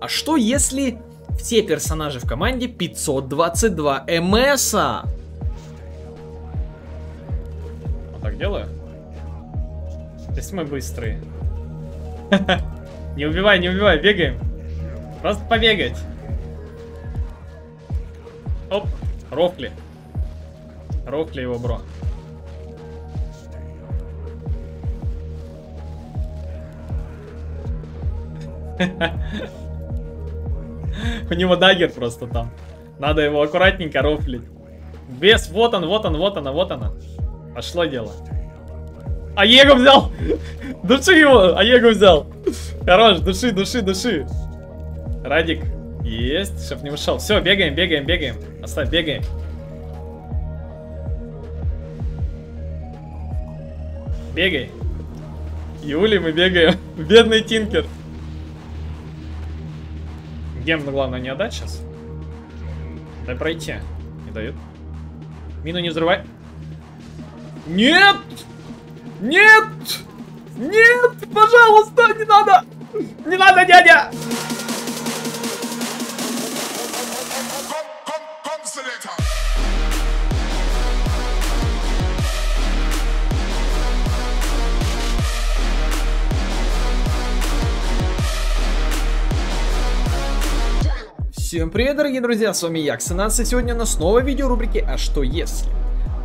А что если все персонажи в команде 522 МСа? Вот так делаю? То есть мы быстрые. Не убивай, не убивай, бегаем. Просто побегать. Оп, рофли. Рофли его, бро. У него дагер просто там. Надо его аккуратненько рофлить. Без, вот он, вот он, вот она, вот она. Пошло дело. Аего взял! Души его! Аего взял! Хорош, души, души, души. Радик. Есть, чтоб не ушел. Все, бегаем, бегаем, бегаем. Оставь, бегаем. Бегай. Юли, мы бегаем. Бедный Тинкер. Гем, главное, не отдать сейчас. Дай пройти. Не дают. Мину не взрывай. Нет! Нет! Нет! Пожалуйста, не надо! Не надо, дядя! Всем привет, дорогие друзья, с вами я, Ксенас, и сегодня у нас снова видео рубрики «А что если?».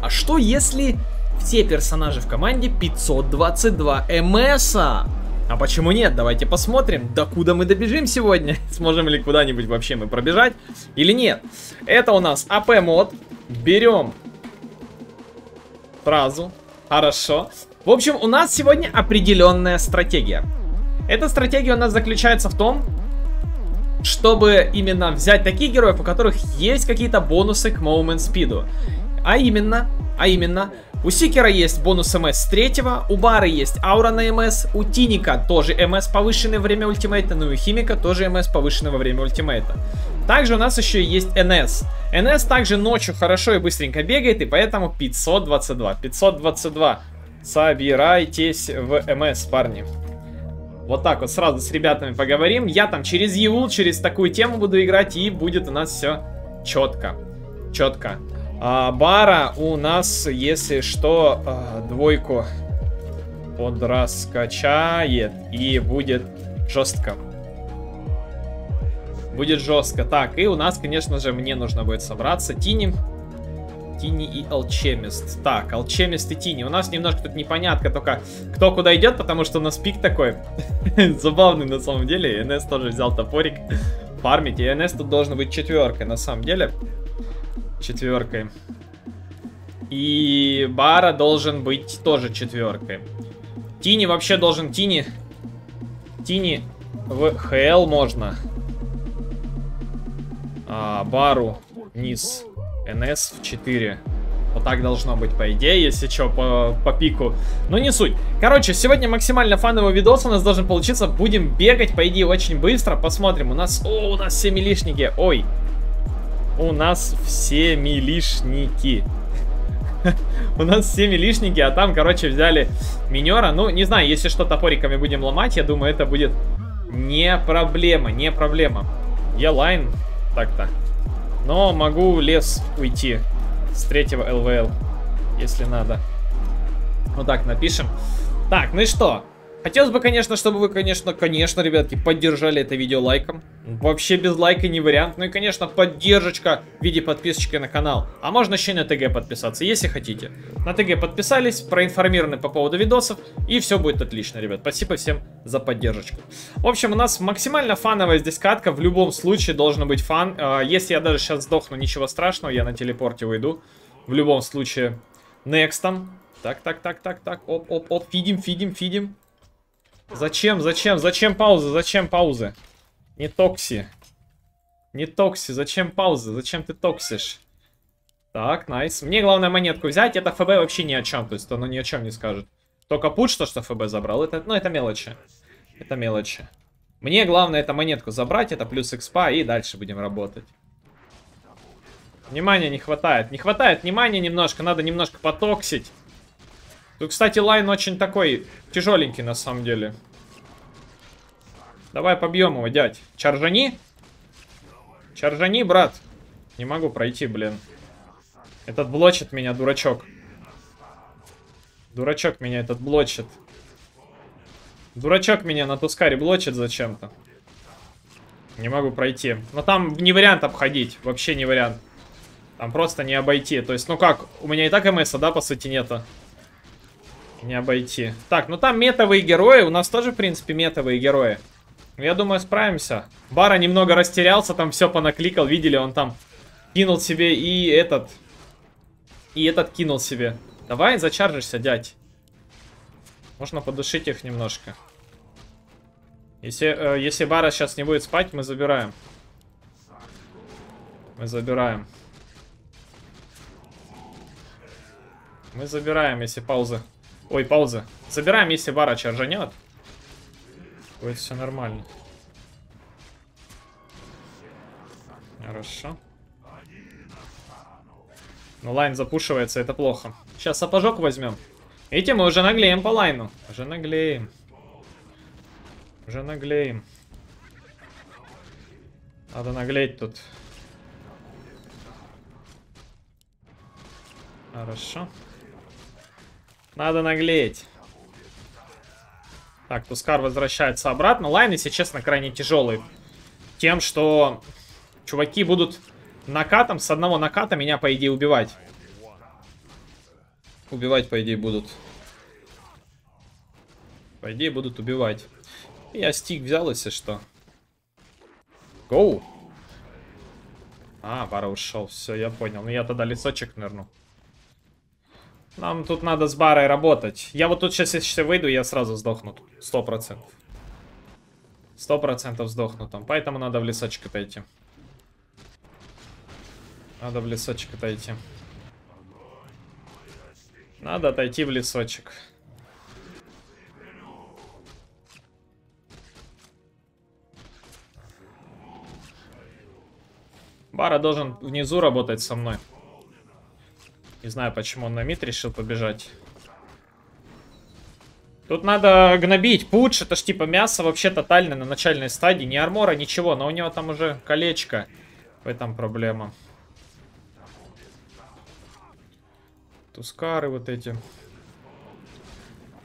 А что если все персонажи в команде 522 МСа? А почему нет? Давайте посмотрим, докуда мы добежим сегодня. Сможем ли куда-нибудь вообще мы пробежать или нет. Это у нас АП мод. Берем фразу. Хорошо. В общем, у нас сегодня определенная стратегия. Эта стратегия у нас заключается в том, чтобы именно взять таких героев, у которых есть какие-то бонусы к Moment Speed. А именно, а именно, у Сикера есть бонус МС с третьего, у Бары есть аура на МС, у Тиника тоже МС повышенный во время ультимейта, ну и у Химика тоже МС повышенный во время ультимейта. Также у нас еще есть НС. НС также ночью хорошо и быстренько бегает, и поэтому 522. 522. Собирайтесь в МС, парни. Вот так вот сразу с ребятами поговорим. Я там через ЕУЛ, через такую тему буду играть, и будет у нас все четко. Четко. А, бара у нас, если что, а, двойку подраскачает, и будет жестко. Будет жестко. Так, и у нас, конечно же, мне нужно будет собраться. Тиним. Тини и Алчемист. Так, Алчемист и Тини. У нас немножко тут непонятно только кто куда идет, потому что у нас пик такой забавный на самом деле. НС тоже взял топорик фармить. И НС тут должен быть четверкой на самом деле. Четверкой. И Бара должен быть тоже четверкой. Тини вообще должен... Тини... Тини в ХЛ можно. А, бару низ НС в 4. Вот так должно быть, по идее, если что, по, по пику. Но не суть. Короче, сегодня максимально фановый видос у нас должен получиться. Будем бегать, по идее, очень быстро. Посмотрим. У нас... О, у нас все милишники. Ой. У нас все милишники. У нас все милишники, а там, короче, взяли минера. Ну, не знаю, если что топориками будем ломать, я думаю, это будет не проблема, не проблема. Я лайн так-то. Но могу лес уйти с третьего ЛВЛ, если надо. Вот так напишем. Так, ну и что? Хотелось бы, конечно, чтобы вы, конечно, конечно, ребятки, поддержали это видео лайком. Вообще без лайка не вариант. Ну и, конечно, поддержка в виде подписочки на канал. А можно еще и на ТГ подписаться, если хотите. На ТГ подписались, проинформированы по поводу видосов, и все будет отлично, ребят. Спасибо всем за поддержку. В общем, у нас максимально фановая здесь катка. В любом случае должен быть фан. А, если я даже сейчас сдохну, ничего страшного, я на телепорте выйду. В любом случае. Некстом. Так, так, так, так, так. Оп, оп, оп. Фидим, фидим, фидим. Зачем, зачем, зачем паузы, зачем паузы? Не токси. Не токси, зачем паузы, зачем ты токсишь? Так, найс. Мне главное монетку взять, это ФБ вообще ни о чем, то есть оно ни о чем не скажет. Только путь, что, что ФБ забрал, это, ну, это мелочи. Это мелочи. Мне главное это монетку забрать, это плюс экспа, и дальше будем работать. Внимания не хватает. Не хватает внимания немножко, надо немножко потоксить. Тут, кстати, лайн очень такой тяжеленький на самом деле. Давай побьем его, дядь. Чаржани? Чаржани, брат. Не могу пройти, блин. Этот блочит меня, дурачок. Дурачок меня этот блочит. Дурачок меня на Тускаре блочит зачем-то. Не могу пройти. Но там не вариант обходить. Вообще не вариант. Там просто не обойти. То есть, ну как, у меня и так МС, да, по сути, нету. Не обойти. Так, ну там метовые герои. У нас тоже, в принципе, метовые герои. Я думаю, справимся. Бара немного растерялся, там все понакликал. Видели, он там кинул себе и этот... И этот кинул себе. Давай, зачаржишься, дядь. Можно подушить их немножко. Если, э, если Бара сейчас не будет спать, мы забираем. Мы забираем. Мы забираем, если пауза. Ой, пауза. Забираем, если Бара чаржанет. Будет все нормально. Хорошо. Ну, line запушивается, это плохо. Сейчас сапожок возьмем. Видите, мы уже наглеем по лайну. Уже наглеем. Уже наглеем. Надо наглеть тут. Хорошо. Надо наглеть. Так, Тускар возвращается обратно. Line, если честно, крайне тяжелый. Тем, что чуваки будут накатом, с одного наката меня, по идее, убивать. Убивать, по идее, будут. По идее, будут убивать. Я стик взял, если что. Гоу. А, пара ушел. Все, я понял. Ну, я тогда лесочек нырну. Нам тут надо с барой работать. Я вот тут сейчас, если выйду, я сразу сдохну. Сто процентов. Сто процентов сдохну там. Поэтому надо в лесочек отойти. Надо в лесочек отойти. Надо отойти в лесочек. Бара должен внизу работать со мной. Не знаю, почему он на мид решил побежать. Тут надо гнобить. Пудж, это ж типа мясо вообще тотально на начальной стадии. Ни армора, ничего, но у него там уже колечко. В этом проблема. Тускары вот эти.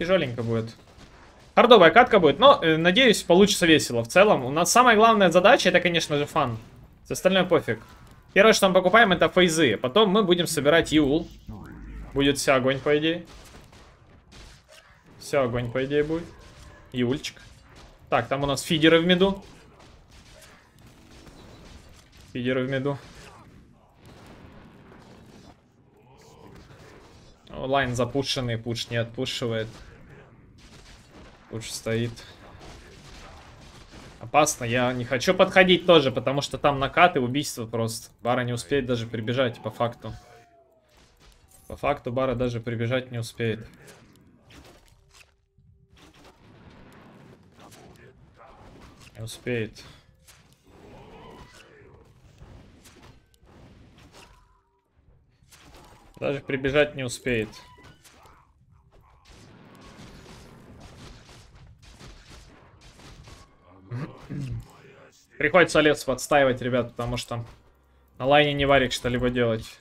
Тяжеленько будет. Хардовая катка будет, но, э, надеюсь, получится весело. В целом, у нас самая главная задача, это, конечно же, фан. С остальное пофиг. Первое, что мы покупаем, это фейзы. Потом мы будем собирать Юл. Будет все огонь, по идее. Все огонь, по идее, будет. Юльчик. Так, там у нас фидеры в меду. Фидеры в меду. Лайн запушенный, пуш не отпушивает. Пуш стоит. Опасно, я не хочу подходить тоже, потому что там накаты, убийство просто. Бара не успеет даже прибежать, по факту. По факту Бара даже прибежать не успеет. Не успеет. Даже прибежать не успеет. Приходится лес подстаивать, ребят, потому что на лайне не варик что-либо делать.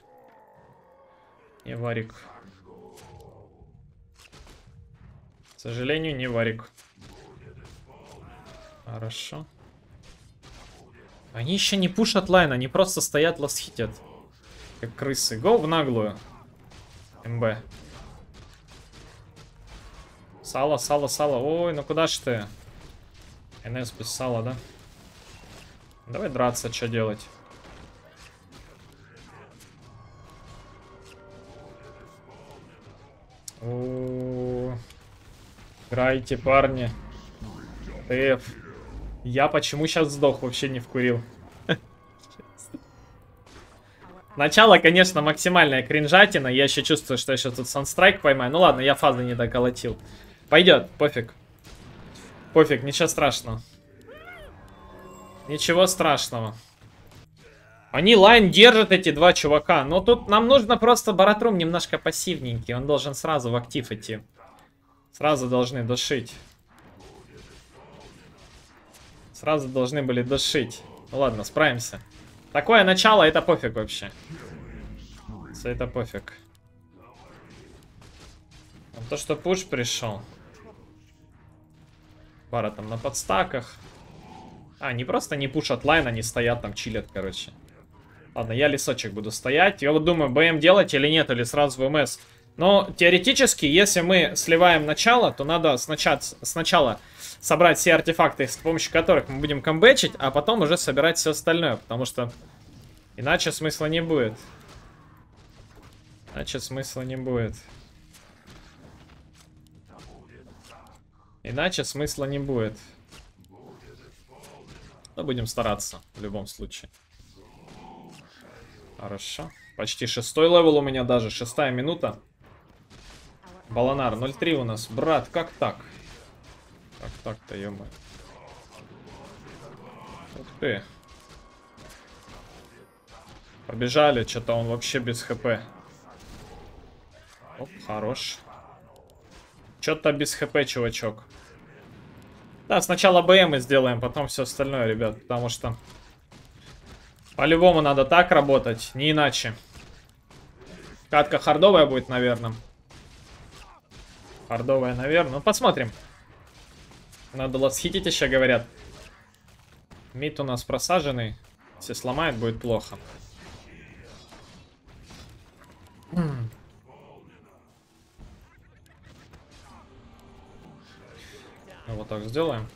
Не варик. К сожалению, не варик. Хорошо. Они еще не пушат лайн, они просто стоят, ласхитят. Как крысы. Го в наглую. МБ. Сало, сало, сало. Ой, ну куда ж ты? НС без сала, да? Давай драться, что делать? О, Играйте, парни. ТФ. Я почему сейчас сдох, вообще не вкурил. Начало, конечно, максимальная кринжатина. Я еще чувствую, что я сейчас тут санстрайк поймаю. Ну ладно, я фазы не доколотил. Пойдет, пофиг. Пофиг, ничего страшного. Ничего страшного. Они лайн держат, эти два чувака. Но тут нам нужно просто Баратрум немножко пассивненький. Он должен сразу в актив идти. Сразу должны душить. Сразу должны были дошить. Ну ладно, справимся. Такое начало, это пофиг вообще. Все это пофиг. А то, что пуш пришел. Пара там на подстаках. А, не просто не пушат лайн, они стоят там, чилят, короче. Ладно, я лесочек буду стоять. Я вот думаю, БМ делать или нет, или сразу в МС. Но теоретически, если мы сливаем начало, то надо сначала, сначала собрать все артефакты, с помощью которых мы будем камбэчить, а потом уже собирать все остальное, потому что иначе смысла не будет. Иначе смысла не будет. Иначе смысла не будет. Но будем стараться в любом случае. Хорошо. Почти шестой level у меня даже, шестая минута. Баланар 0-3 у нас. Брат, как так? Как так-то, ё -моё. Ух ты. Побежали, что-то он вообще без хп. Оп, хорош. Что-то без хп, чувачок. Да, сначала БМ сделаем, потом все остальное, ребят. Потому что по-любому надо так работать, не иначе. Катка хардовая будет, наверное. Хардовая, наверное. Ну, посмотрим. Надо ласхитить еще, говорят. Мид у нас просаженный. Если сломает, будет плохо. Вот так сделаем.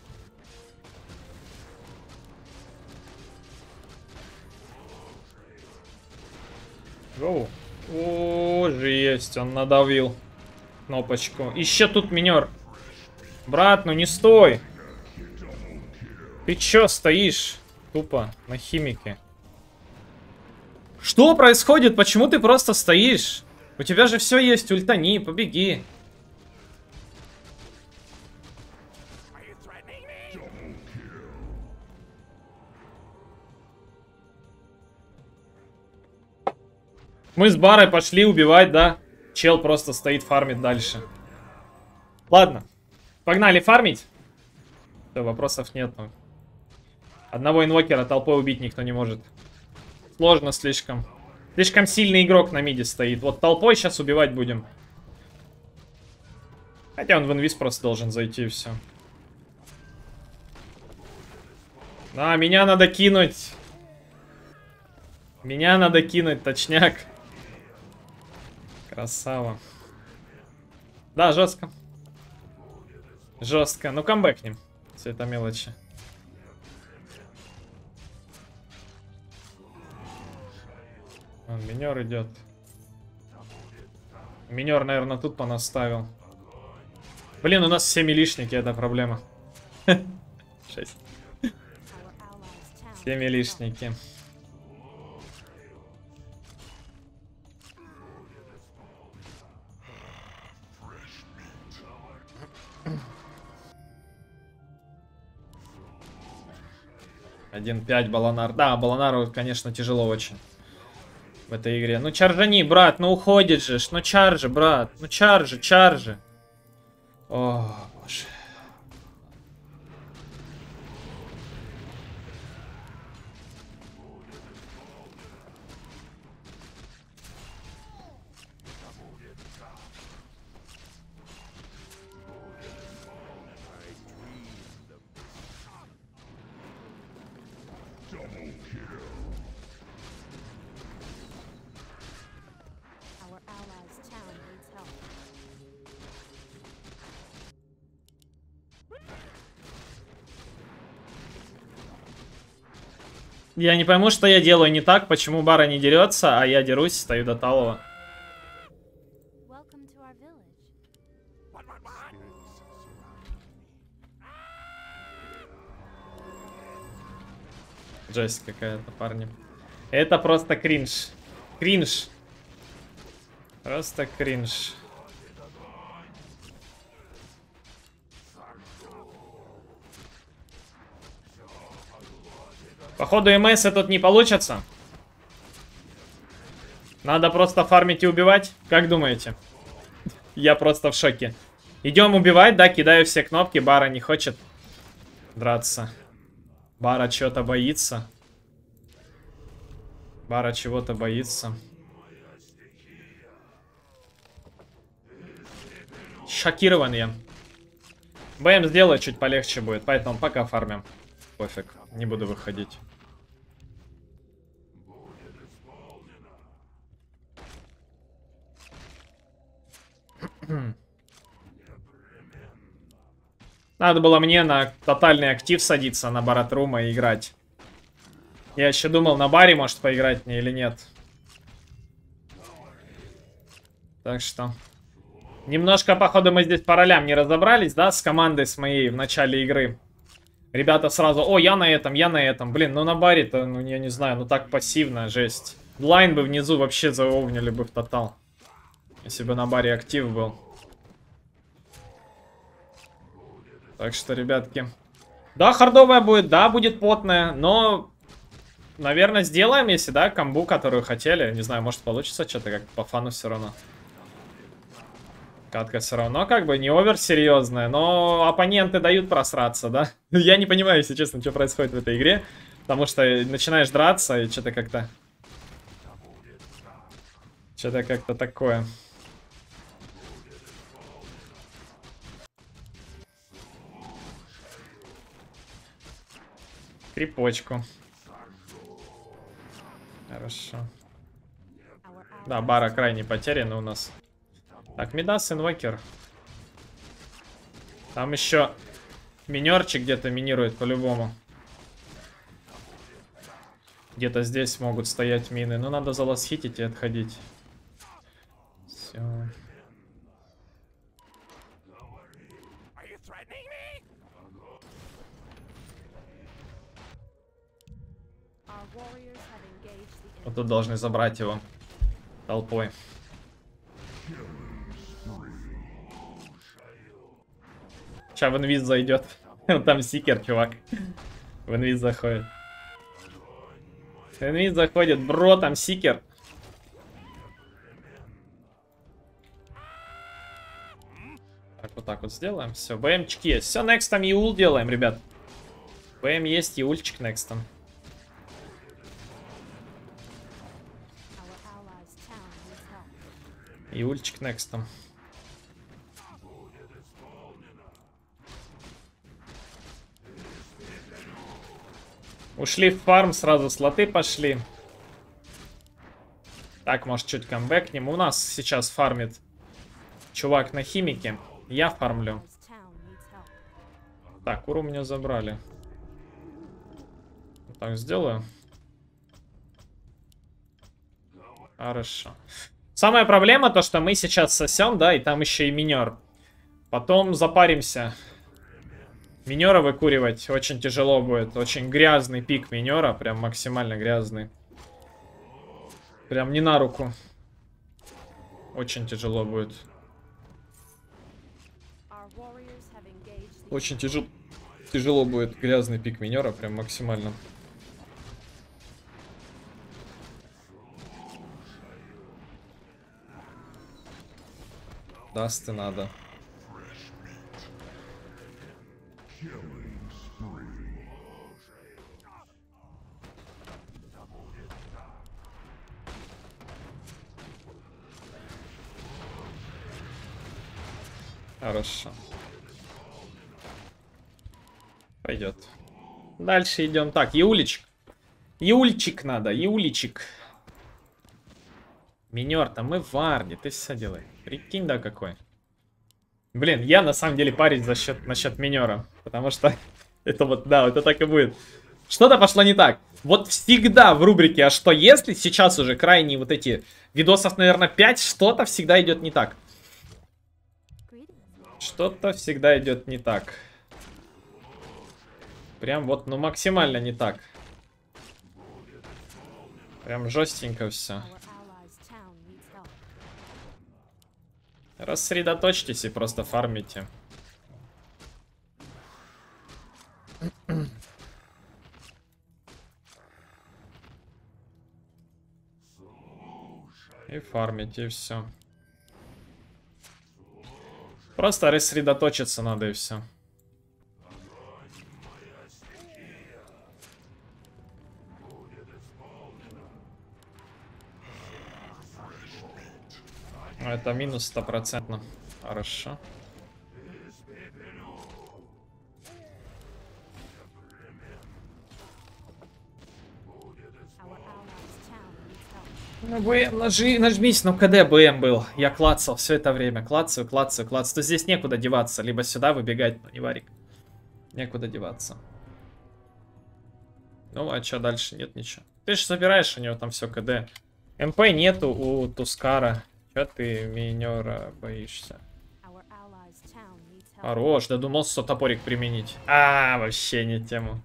Гоу. О, жесть, он надавил кнопочку. Еще тут минер. Брат, ну не стой. Ты чё стоишь? Тупо на химике. Что происходит? Почему ты просто стоишь? У тебя же все есть, ультани, побеги. Мы с Барой пошли убивать, да? Чел просто стоит, фармит дальше. Ладно. Погнали фармить. Все, вопросов нет. Одного инвокера толпой убить никто не может. Сложно слишком. Слишком сильный игрок на миде стоит. Вот толпой сейчас убивать будем. Хотя он в инвиз просто должен зайти и все. А, меня надо кинуть. Меня надо кинуть, точняк. Красава. Да, жестко. Жестко. Ну, камбэкнем. Все это мелочи. Он минер идет. Минер, наверное, тут понаставил. Блин, у нас 7 лишники, это проблема. 6. 7 лишники. 1-5 Баланар. Да, Баланару, конечно, тяжело очень в этой игре. Ну, чаржани, брат, ну уходит же. Ну, чаржи, брат. Ну, чаржи, чаржи. О, Я не пойму, что я делаю не так, почему Бара не дерется, а я дерусь, стою до Талова. Жесть какая-то, парни. Это просто кринж. Кринж. Просто кринж. Походу МС тут не получится. Надо просто фармить и убивать. Как думаете? Я просто в шоке. Идем убивать, да, кидаю все кнопки. Бара не хочет драться. Бара чего-то боится. Бара чего-то боится. Шокирован я. БМ сделать чуть полегче будет, поэтому пока фармим. Пофиг, не буду выходить. Надо было мне на тотальный актив садиться, на баратрума и играть. Я еще думал, на баре может поиграть мне или нет. Так что... Немножко, походу, мы здесь по ролям не разобрались, да, с командой с моей в начале игры. Ребята сразу, о, я на этом, я на этом. Блин, ну на баре-то, ну я не знаю, ну так пассивно, жесть. Lane бы внизу вообще заовнили бы в total. Если бы на баре актив был. Так что, ребятки. Да, хардовая будет, да, будет потная, но... Наверное, сделаем, если, да, комбу, которую хотели. Не знаю, может получится что-то, как по фану все равно. Катка все равно как бы не овер серьезная, но оппоненты дают просраться, да? Я не понимаю, если честно, что происходит в этой игре. Потому что начинаешь драться и что-то как-то... Что-то как-то такое. Крипочку. Хорошо. Да, бара крайне потеряна у нас. Так, Мидас, инвокер. Там еще минерчик где-то минирует по-любому. Где-то здесь могут стоять мины. Но надо заласхитить и отходить. Все. Вот тут должны забрать его толпой. Сейчас в инвиз зайдет. Там сикер, чувак. В инвиз заходит. В инвиз заходит. Бро, там сикер. Так, вот так вот сделаем. Все, БМчик есть. Все, там Юл делаем, ребят. БМ есть, Юльчик next там. Иульчик некстом. Ушли в фарм, сразу слоты пошли. Так, может, чуть камбэкнем. У нас сейчас фармит чувак на химике. Я фармлю. Так, уру меня забрали. Так, сделаю. Хорошо. Самая проблема то, что мы сейчас сосем, да, и там еще и минер. Потом запаримся. Минера выкуривать очень тяжело будет. Очень грязный пик минера, прям максимально грязный. Прям не на руку. Очень тяжело будет. Очень тяжело, тяжело будет грязный пик минера, прям максимально. Даст и надо. Хорошо. Пойдет. Дальше идем. Так, Юлечек. Юльчик надо, Юличик. Минер, там мы в Варне, ты все делай. Прикинь, да, какой. Блин, я на самом деле парень за счет, насчет минера. Потому что это вот, да, это так и будет. Что-то пошло не так. Вот всегда в рубрике «А что если?» Сейчас уже крайние вот эти видосов, наверное, 5. Что-то всегда идет не так. Что-то всегда идет не так. Прям вот, ну максимально не так. Прям жестенько все. Рассредоточьтесь и просто фармите. И фармите, и все. Просто рассредоточиться надо, и все. Это минус стопроцентно. Хорошо. Ну, БМ, нажи, нажмись, ну КД БМ был. Я клацал все это время. Клацаю, клацаю, клацаю. То здесь некуда деваться. Либо сюда выбегать, но не варик. Некуда деваться. Ну, а что дальше? Нет ничего. Ты же собираешь у него там все КД. МП нету у Тускара. Че ты минера боишься? Хорош, додумался топорик применить. А, вообще не тему.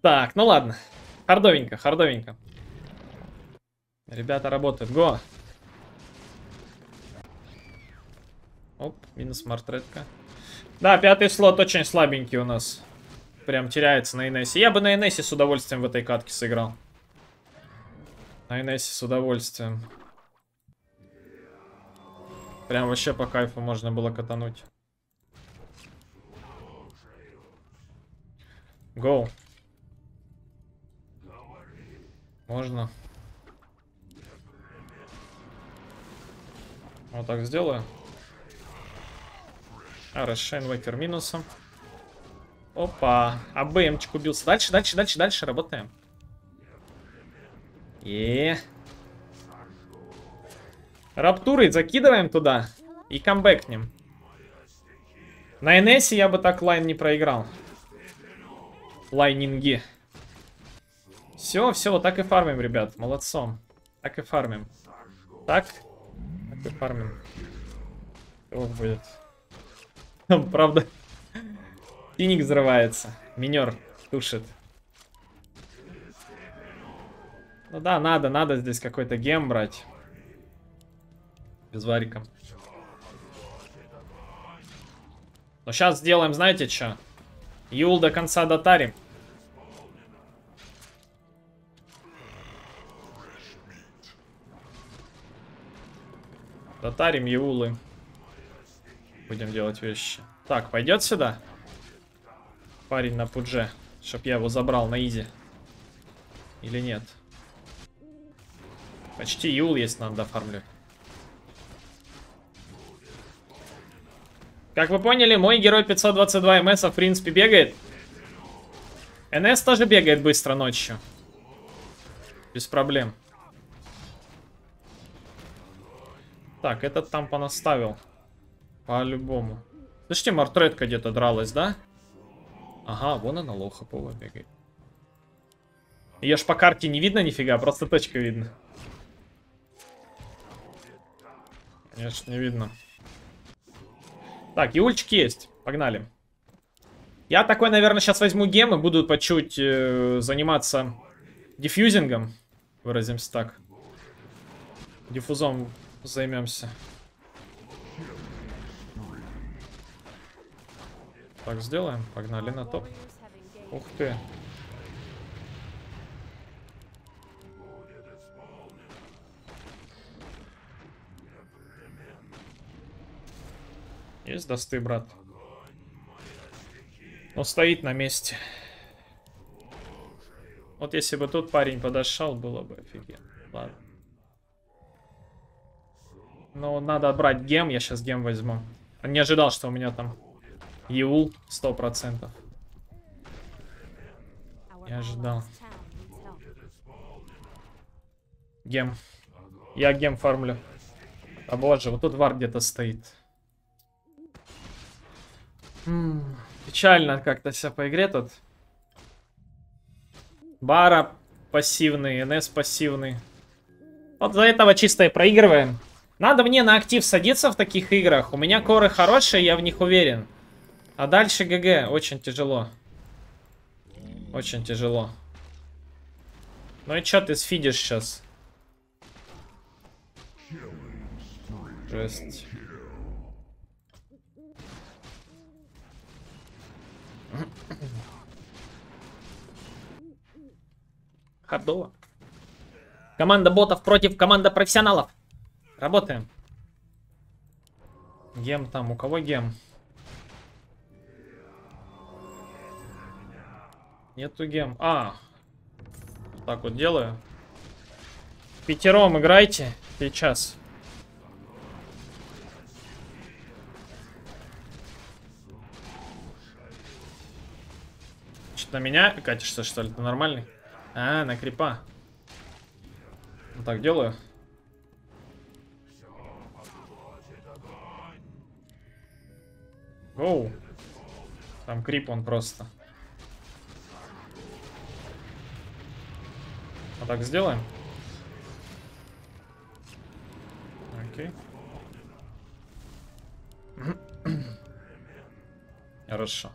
Так, ну ладно. Хардовенько, хардовенько. Ребята работают. Го! Оп, минус мартретка. Да, пятый слот очень слабенький у нас. Прям теряется на Инессе. Я бы на Инессе с удовольствием в этой катке сыграл. На Инессе с удовольствием. Прям вообще по кайфу можно было катануть. Гоу. Можно. Вот так сделаю. А, вейкер минусом. Опа. А БМчик убился. Дальше, дальше, дальше, дальше работаем. И Раптуры закидываем туда. И камбэкнем. На НС я бы так lane не проиграл. Лайнинги. Все, все, вот так и фармим, ребят. Молодцом. Так и фармим. Так. Так и фармим. Вот будет. Правда. Финик взрывается. Минер тушит. Ну да, надо, надо здесь какой-то gem брать. Без варика. Но сейчас сделаем, знаете что? Юл до конца дотарим. Дотарим Юлы. Будем делать вещи. Так, пойдет сюда? Парень на пудже. Чтоб я его забрал на изи. Или нет? Почти Юл есть, надо дофармливать. Как вы поняли, мой герой 522 МС, в принципе, бегает. НС тоже бегает быстро ночью. Без проблем. Так, этот там понаставил. По-любому. Слышите, мартретка где-то дралась, да? Ага, вон она лоха пола бегает. Ее ж по карте не видно нифига, просто точка видно. Конечно, не видно. Так, юльчик есть. Погнали. Я такой, наверное, сейчас возьму гем и буду по чуть э, заниматься диффьюзингом. Выразимся так. Диффузом займемся. Так, сделаем. Погнали на топ. Ух ты. Есть досты, брат. Но стоит на месте. Вот если бы тут парень подошел, было бы офигенно. Ладно. Но надо брать гем, я сейчас гем возьму. Он не ожидал, что у меня там Еул 100%. Не ожидал. Гем. Я гем фармлю. А боже, вот тут вар где-то стоит. Печально как-то все по игре тут. Бара пассивный, НС пассивный. Вот за этого чисто и проигрываем. Надо мне на актив садиться в таких играх. У меня коры хорошие, я в них уверен. А дальше ГГ. Очень тяжело. Очень тяжело. Ну и что ты сфидишь сейчас? Жесть. Хардово. Команда ботов против команда профессионалов. Работаем. Гем там. У кого гем? Нету гем. А. Так вот делаю. Пятером играйте. Сейчас. На меня катишься, что ли? Ты нормальный? А, на крипа. Вот так делаю. Оу. Там крип он просто. Вот так сделаем. Окей. Хорошо.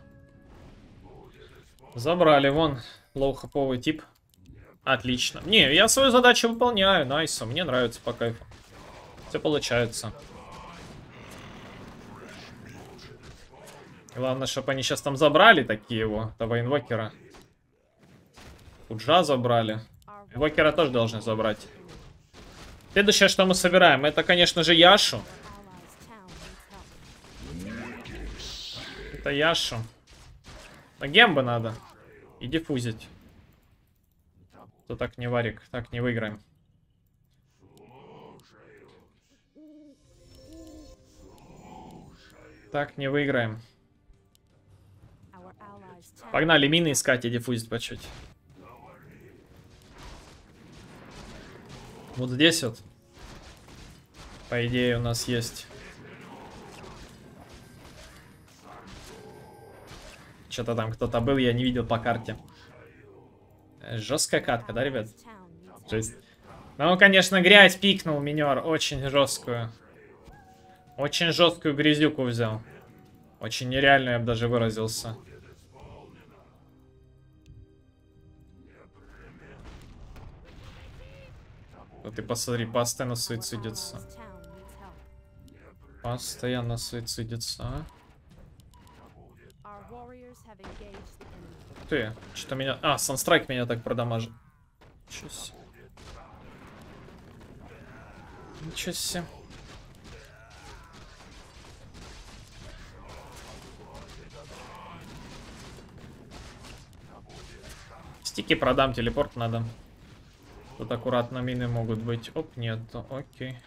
Забрали, вон, лоу-хаповый тип. Отлично. Не, я свою задачу выполняю, найсо, мне нравится по кайфу. Все получается. Главное, чтобы они сейчас там забрали такие его, того инвокера. Фуджа забрали. Инвокера тоже должны забрать. Следующее, что мы собираем, это, конечно же, Яшу. Это Яшу. Но гембы надо. И диффузить. То так не варик, так не выиграем. Так не выиграем. Погнали мины искать и диффузить по чуть. Вот здесь вот. По идее у нас есть. Что-то там кто-то был, я не видел по карте. Жесткая катка, да, ребят? Жесть. Ну, конечно, грязь пикнул минер. Очень жесткую. Очень жесткую грязюку взял. Очень нереально, я бы даже выразился. Вот ты посмотри, постоянно суицидится. Постоянно суицидится, а? Ты, что меня... А, Санстрайк меня так продамажит. Ничего себе. Ничего себе. Стики продам, телепорт надо. Тут аккуратно мины могут быть. Оп, нет, окей.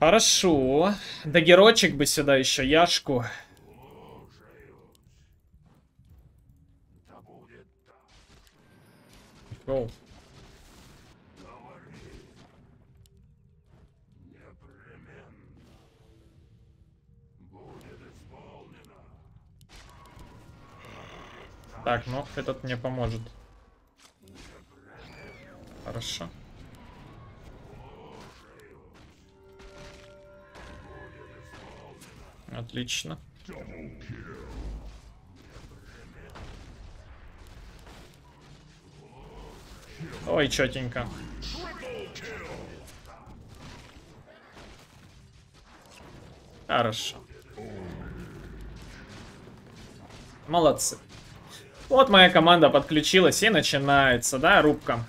Хорошо. Да герочек бы сюда еще, Яшку. Гоу. Так, ну, этот мне поможет. Хорошо. Отлично. Ой, четенько. Хорошо. Молодцы. Вот моя команда подключилась и начинается, да, рубка.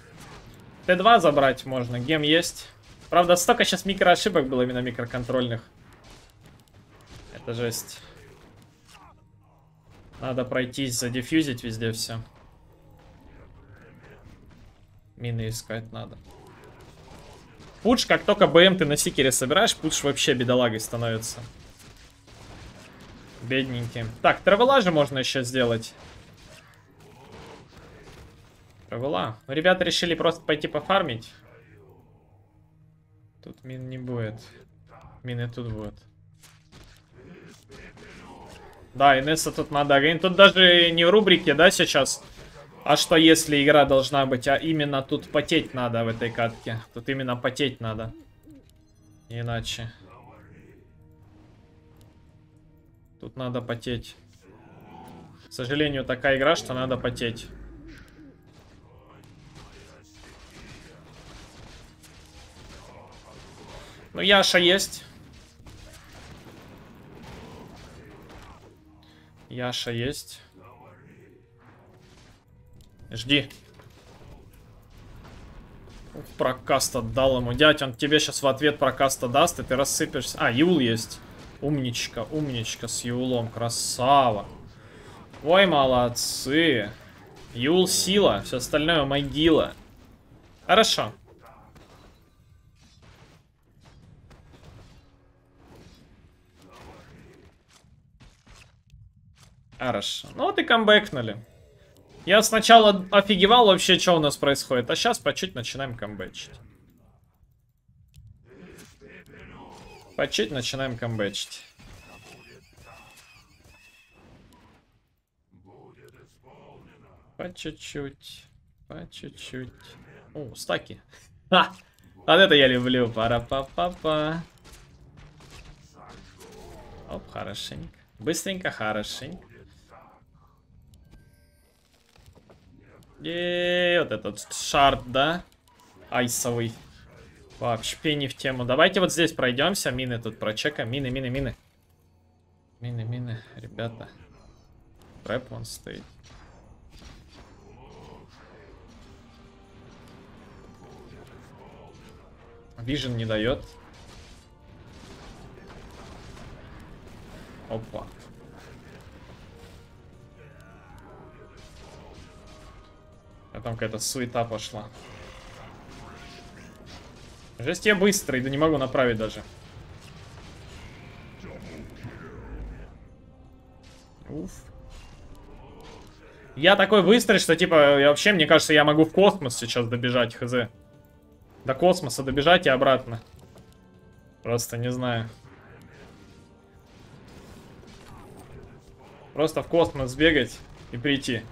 Т2 забрать можно, гем есть. Правда, столько сейчас микроошибок было именно микроконтрольных. Это жесть. Надо пройтись, задефьюзить везде все. Мины искать надо. Пуш, как только БМ ты на сикере собираешь, пуш вообще бедолагой становится. Бедненький. Так, травела же можно еще сделать. Травела. Ну, ребята решили просто пойти пофармить. Тут мин не будет. Мины тут будут. Да, Инесса тут надо Тут даже не в рубрике, да, сейчас? А что если игра должна быть? А именно тут потеть надо в этой катке. Тут именно потеть надо. Иначе. Тут надо потеть. К сожалению, такая игра, что надо потеть. Ну, Яша есть. Яша есть. Жди. Ух, прокаст отдал ему. Дядь, он тебе сейчас в ответ прокаста даст, и ты рассыпешься. А, Юл есть. Умничка, умничка с Юлом. Красава. Ой, молодцы. Юл сила, все остальное могила. Хорошо. Хорошо. Ну вот и камбэкнули. Я сначала офигевал вообще, что у нас происходит, а сейчас по чуть начинаем камбэчить. По чуть начинаем камбэчить. По чуть-чуть. По чуть-чуть. О, стаки. Ха! Вот это я люблю. Пара-па-па-па. Оп, хорошенько. Быстренько, хорошенько. И вот этот шарт, да? Айсовый. Вообще не в тему. Давайте вот здесь пройдемся. Мины тут прочекаем. Мины, мины, мины. Мины, мины, ребята. Рэп вон стоит. Вижен не дает. Опа. А там какая-то суета пошла. Жесть я быстрый, да не могу направить даже. Уф. Я такой быстрый, что типа, я вообще, мне кажется, я могу в космос сейчас добежать, хз. До космоса добежать и обратно. Просто не знаю. Просто в космос сбегать и прийти.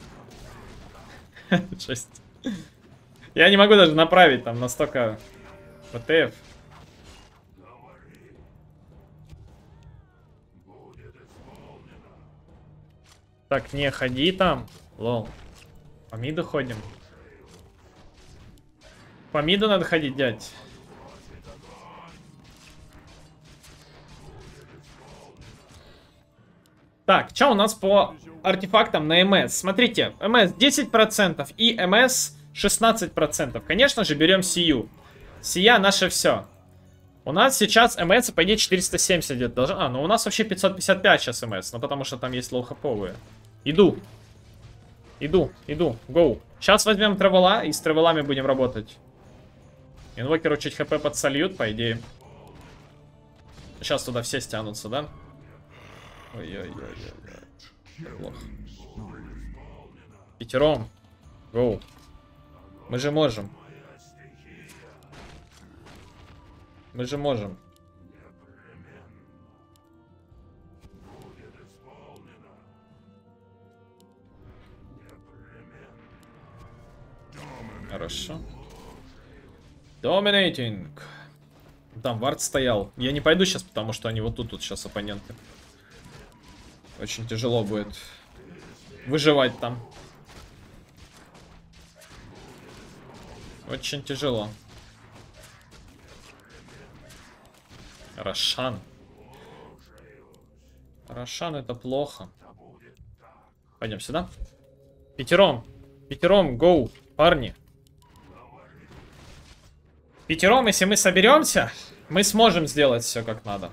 Я не могу даже направить там настолько ВТФ. Так, не, ходи там. Лол. По миду ходим. По миду надо ходить, дядь. Так, что у нас по артефактам на МС? Смотрите, МС 10% и МС 16%. Конечно же, берем Сию. Сия наше все. У нас сейчас МС, по идее, 470 где-то должно... А, ну у нас вообще 555 сейчас МС, ну потому что там есть лоу-хаповые. Иду. Иду, иду, гоу. Сейчас возьмем тревела и с тревелами будем работать. Инвокеру чуть хп подсольют, по идее. Сейчас туда все стянутся, да? Ой-ой-ой. Плохо. Пятером. Гоу. Мы же можем. Мы же можем. Хорошо. Dominating. Там вард стоял. Я не пойду сейчас, потому что они вот тут, тут сейчас оппоненты. Очень тяжело будет выживать там. Очень тяжело. Рошан. Рошан это плохо. Пойдем сюда. Пятером. Пятером, гоу, парни. Пятером, если мы соберемся, мы сможем сделать все как надо.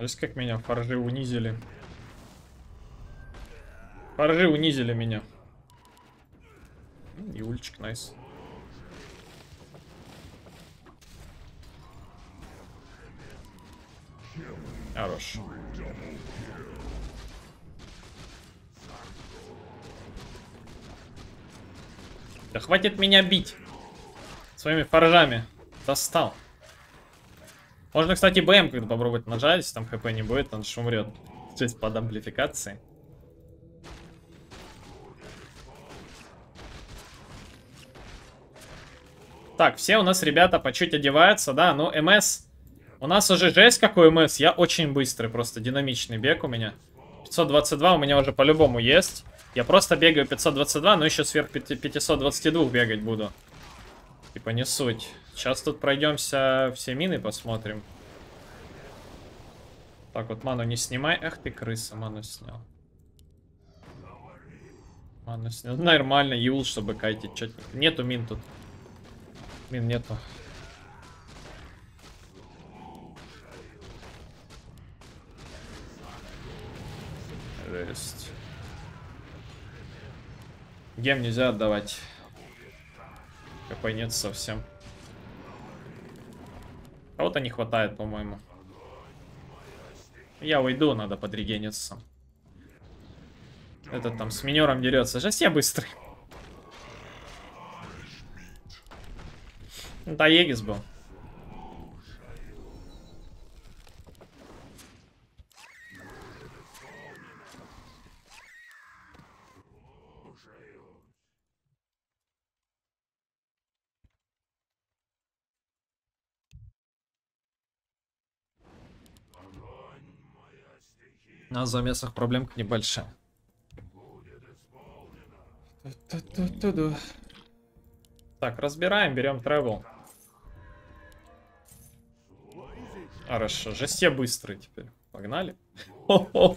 Видишь, как меня фаржи унизили. Фаржи унизили меня. Юльчик, найс. Хорош. Да хватит меня бить. Своими фаржами. Достал. Можно, кстати, БМ когда попробовать нажать, там хп не будет, он же умрет. Здесь под амплификацией. Так, все у нас ребята по чуть одеваются, да, ну МС... У нас уже жесть какой МС, я очень быстрый, просто динамичный бег у меня. 522 у меня уже по-любому есть. Я просто бегаю 522, но еще сверх 522 бегать буду. Типа не суть. Сейчас тут пройдемся все мины посмотрим. Так вот, ману не снимай. Эх ты, крыса, ману снял. Ману снял. Нормально, юл, чтобы кайтить. Чё нету мин тут. Мин нету. Жесть. Гем нельзя отдавать. КП нет совсем. Кого-то не хватает, по-моему. Я уйду, надо подрегениться. Этот там с минером дерется. Сейчас я быстрый. Да, Егис был. На замесах проблемка небольшая. Так, разбираем, берем тревел. Хорошо, жесте быстрый теперь. Погнали.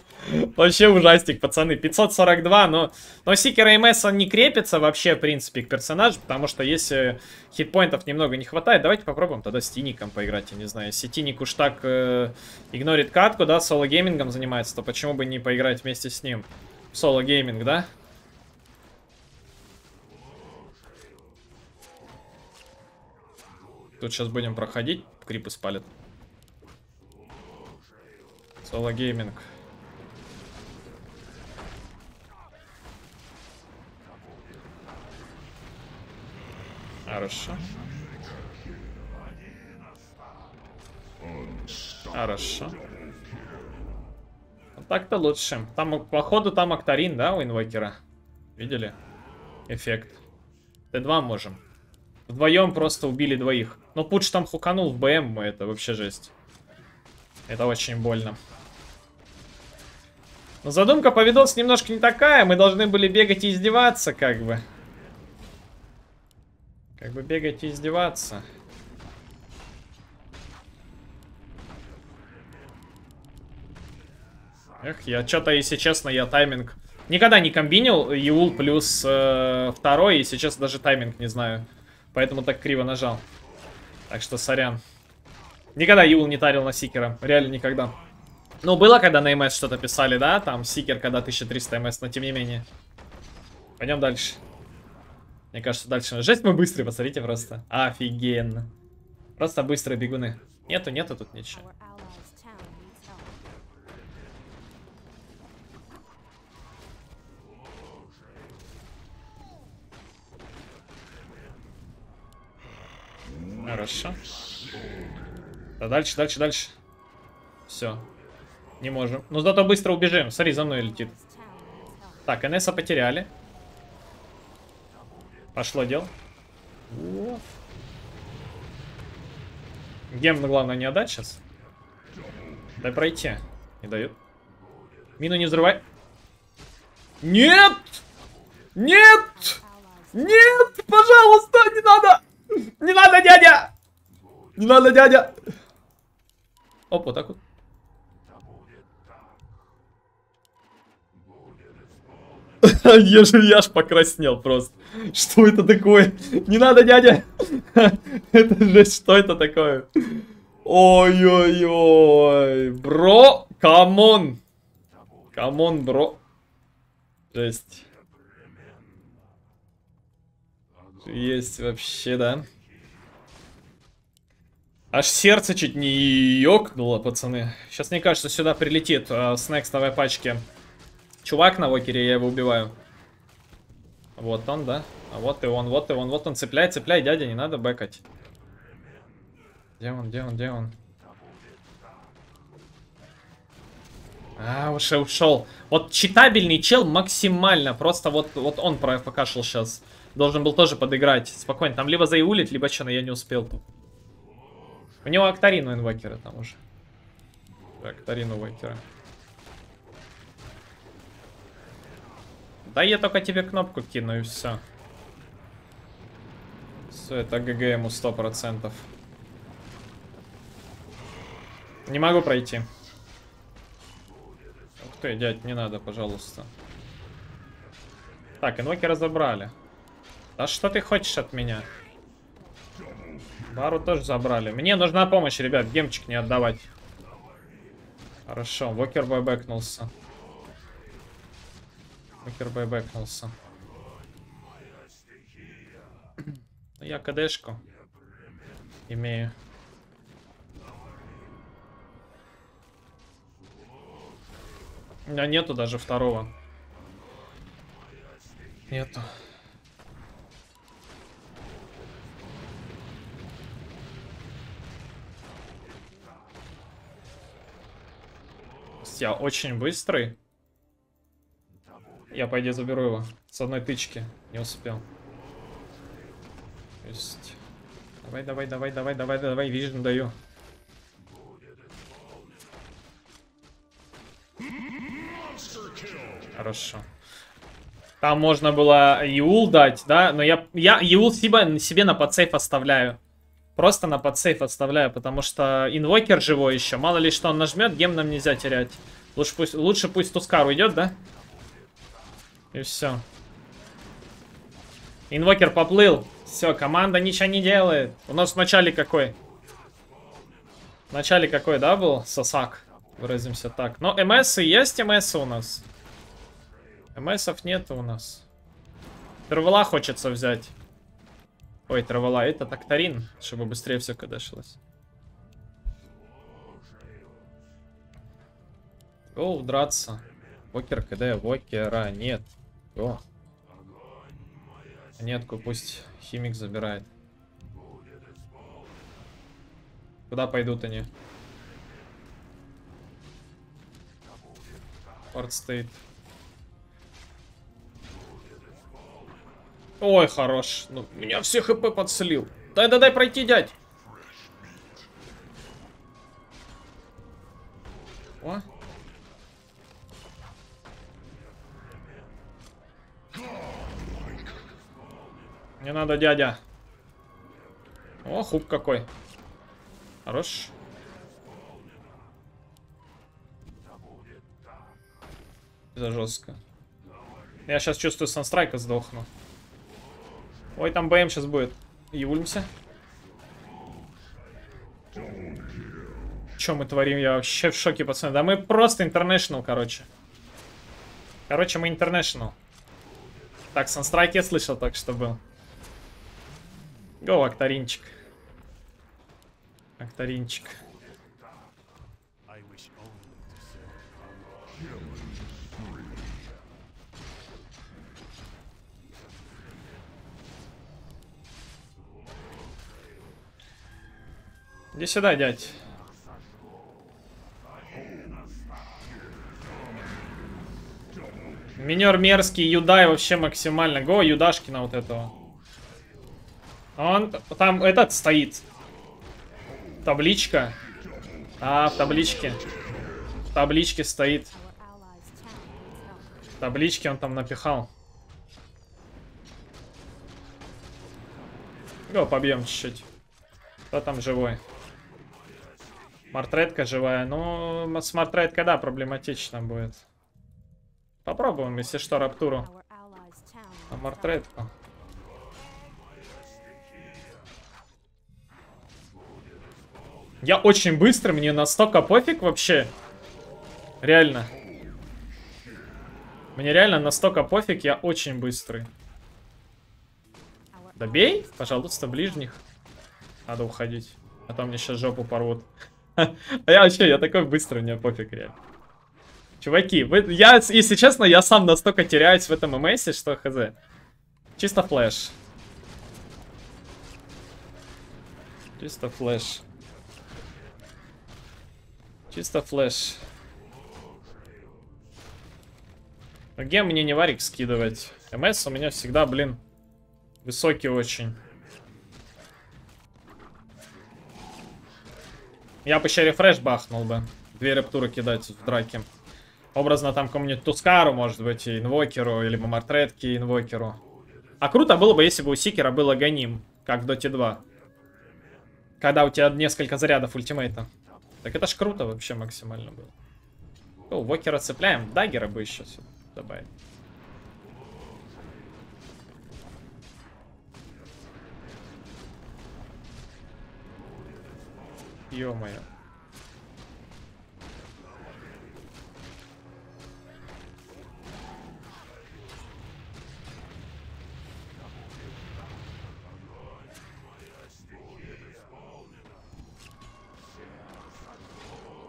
Вообще ужастик, пацаны. 542, но, но Сикера МС он не крепится вообще, в принципе, к персонажу, потому что если хитпоинтов немного не хватает, давайте попробуем тогда с Тиником поиграть, я не знаю. Если Тиник уж так э, игнорит катку, да, соло-геймингом занимается, то почему бы не поиграть вместе с ним? Соло-гейминг, да? Тут сейчас будем проходить, крипы спалят. Соло гейминг. Хорошо. Хорошо. Так-то лучше. Там, походу, там Актарин, да, у инвокера? Видели? Эффект. Т2 можем. Вдвоем просто убили двоих. Но Пуч там хуканул в БМ, это вообще жесть. Это очень больно. Но задумка по видос немножко не такая. Мы должны были бегать и издеваться, как бы. Как бы бегать и издеваться. Эх, я что-то, если честно, я тайминг... Никогда не комбинил Юл плюс э, второй, и сейчас даже тайминг не знаю. Поэтому так криво нажал. Так что сорян. Никогда Юл не тарил на Сикера. Реально никогда. Ну, было, когда на МС что-то писали, да? Там Сикер, когда 1300 МС, но тем не менее. Пойдем дальше. Мне кажется, дальше... Жесть мы быстрые, посмотрите просто. Офигенно. Просто быстрые бегуны. Нету, нету тут ничего. Хорошо. Да дальше, дальше, дальше. Все. Не можем. Ну зато быстро убежим. Смотри, за мной летит. Так, НСа потеряли. Пошло дело. Гем, главное, не отдать сейчас. Дай пройти. Не дают. Мину не взрывай. Нет! Нет! Нет! Пожалуйста, не надо! Не надо, дядя! Не надо, дядя! Оп, вот так вот. я же я ж покраснел просто. Что это такое? Не надо, дядя! это же что это такое? Ой-ой-ой. Bro, come on. Come on, bro. Жесть. Жесть вообще, да. Аж сердце чуть не ёкнуло, пацаны. Сейчас, мне кажется, сюда прилетит э, с некстовой пачки. Чувак на вокере, я его убиваю. Вот он, да? А вот и он, вот и он, вот он. Цепляй, цепляй, дядя, не надо бэкать. Где он, где он, где он? А, уже ушел. Вот читабельный чел максимально. Просто вот, вот он покашлял сейчас. Должен был тоже подыграть. Спокойно. Там либо заиулит, либо что, но я не успел. У него Актарину инвокера там уже. Актарину инвокера. Да я только тебе кнопку кину и все. Все, это ГГ ему сто процентов. Не могу пройти. Ух ты, дядь, не надо, пожалуйста. Так, инвокера забрали. Да что ты хочешь от меня? Бару тоже забрали. Мне нужна помощь, ребят. Гемчик не отдавать. Хорошо, Вокер бэкнулся. Вокер бэкнулся. Я КДшку имею. У меня нету даже второго. Нету. Я очень быстрый. Я пойди заберу его. С одной тычки. Не успел. Есть. Давай, давай, давай, давай, давай, давай, вижу, даю. Хорошо. Там можно было Юл дать, да? Но я, я Юл себе, себе на подсейф оставляю. Просто на подсейф оставляю, потому что инвокер живой еще. Мало ли что он нажмет, гем нам нельзя терять. Лучше пусть, лучше пусть Тускар уйдет, да? И все. Инвокер поплыл. Все, команда ничего не делает. У нас в начале какой? В начале какой, да, был? Сосак. Выразимся так. Но МС есть МС у нас. МСов нет у нас. Травела хочется взять. Ой, травела, это тактарин, чтобы быстрее все кадашилось. Гоу, драться. Вокер КД, Вокера нет. О. Нетку, пусть химик забирает. Куда пойдут они? Порт стоит. Ой, хорош. Ну, меня все хп подслил. Дай, дай, дай пройти, дядь. О. Не надо, дядя. О, хук какой. Хорош. Это жестко. Я сейчас чувствую санстрайка сдохну. Ой, там БМ сейчас будет. Юлимся. Что мы творим? Я вообще в шоке, пацаны. Да мы просто интернешнл, короче. Короче, мы интернешнл. Так, санстрайк я слышал так что был. Го, Акторинчик. Акторинчик. Иди сюда, дядь. Минер мерзкий, Юдай вообще максимально. Го, Юдашкина вот этого. Он там этот стоит. Табличка. А, в табличке. В табличке стоит. В табличке он там напихал. Го, побьем чуть-чуть. Кто там живой? Мартретка живая. Ну, с Мартреткой, да, проблематично будет. Попробуем, если что, Раптуру. А Мартретку. Я очень быстро, мне настолько пофиг вообще. Реально. Мне реально настолько пофиг, я очень быстрый. Добей, пожалуйста, ближних. Надо уходить. А то мне сейчас жопу порвут. А я вообще, я такой быстрый, мне пофиг реально. Чуваки, вы, я, если честно, я сам настолько теряюсь в этом МСе, что хз. Чисто flash. Чисто flash. Чисто flash. Но гем мне не варик скидывать. МС у меня всегда, блин, высокий очень. Я бы еще рефреш бахнул бы. Две рептуры кидать в драке. Образно там кому-нибудь Тускару, может быть, и Инвокеру, или Мартретке и Инвокеру. А круто было бы, если бы у Сикера было Ганим, как в Доте 2. Когда у тебя несколько зарядов ультимейта. Так это ж круто вообще максимально было. О, Вокера цепляем. Даггера бы еще сюда добавить. Ё-моё.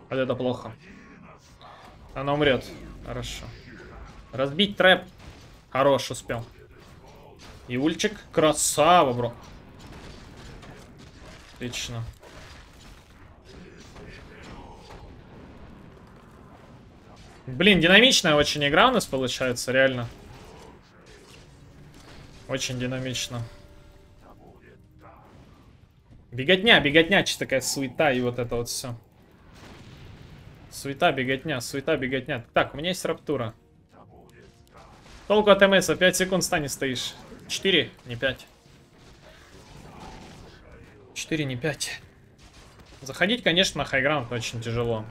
Вот это плохо. Она умрет. Хорошо. Разбить трэп. Хорош, успел. И ульчик. Красава, бро. Отлично. Блин, динамичная очень игра у нас получается, реально. Очень динамично. Беготня, беготня, чисто такая суета и вот это вот все. Суета, беготня, суета, беготня. Так, у меня есть раптура. Толку от МС, 5 секунд стани стоишь. 4, не 5. 4, не 5. Заходить, конечно, на хайграунд очень тяжело.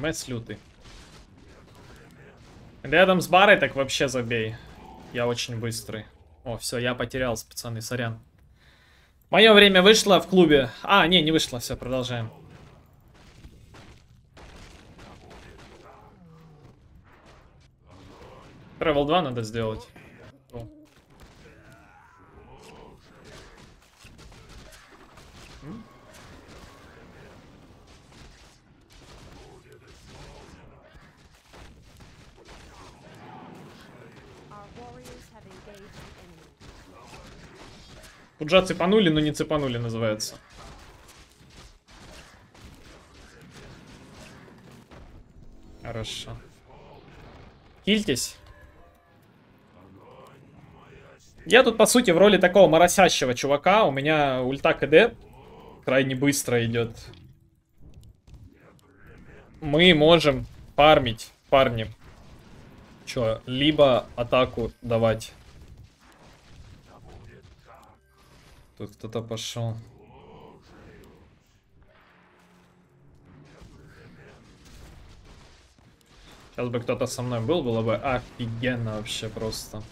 МС лютый. Рядом с барой так вообще забей. Я очень быстрый. О, все, я потерялся, пацаны, сорян. Мое время вышло в клубе. А, не, не вышло, все, продолжаем. Travel 2 надо сделать. Пуджа цепанули, но не цепанули называется. Хорошо. Кильтесь. Я тут, по сути, в роли такого моросящего чувака. У меня ульта КД крайне быстро идет. Мы можем фармить, парни. Чё, либо атаку давать. Тут кто-то пошел. Сейчас бы кто-то со мной был, было бы офигенно вообще просто.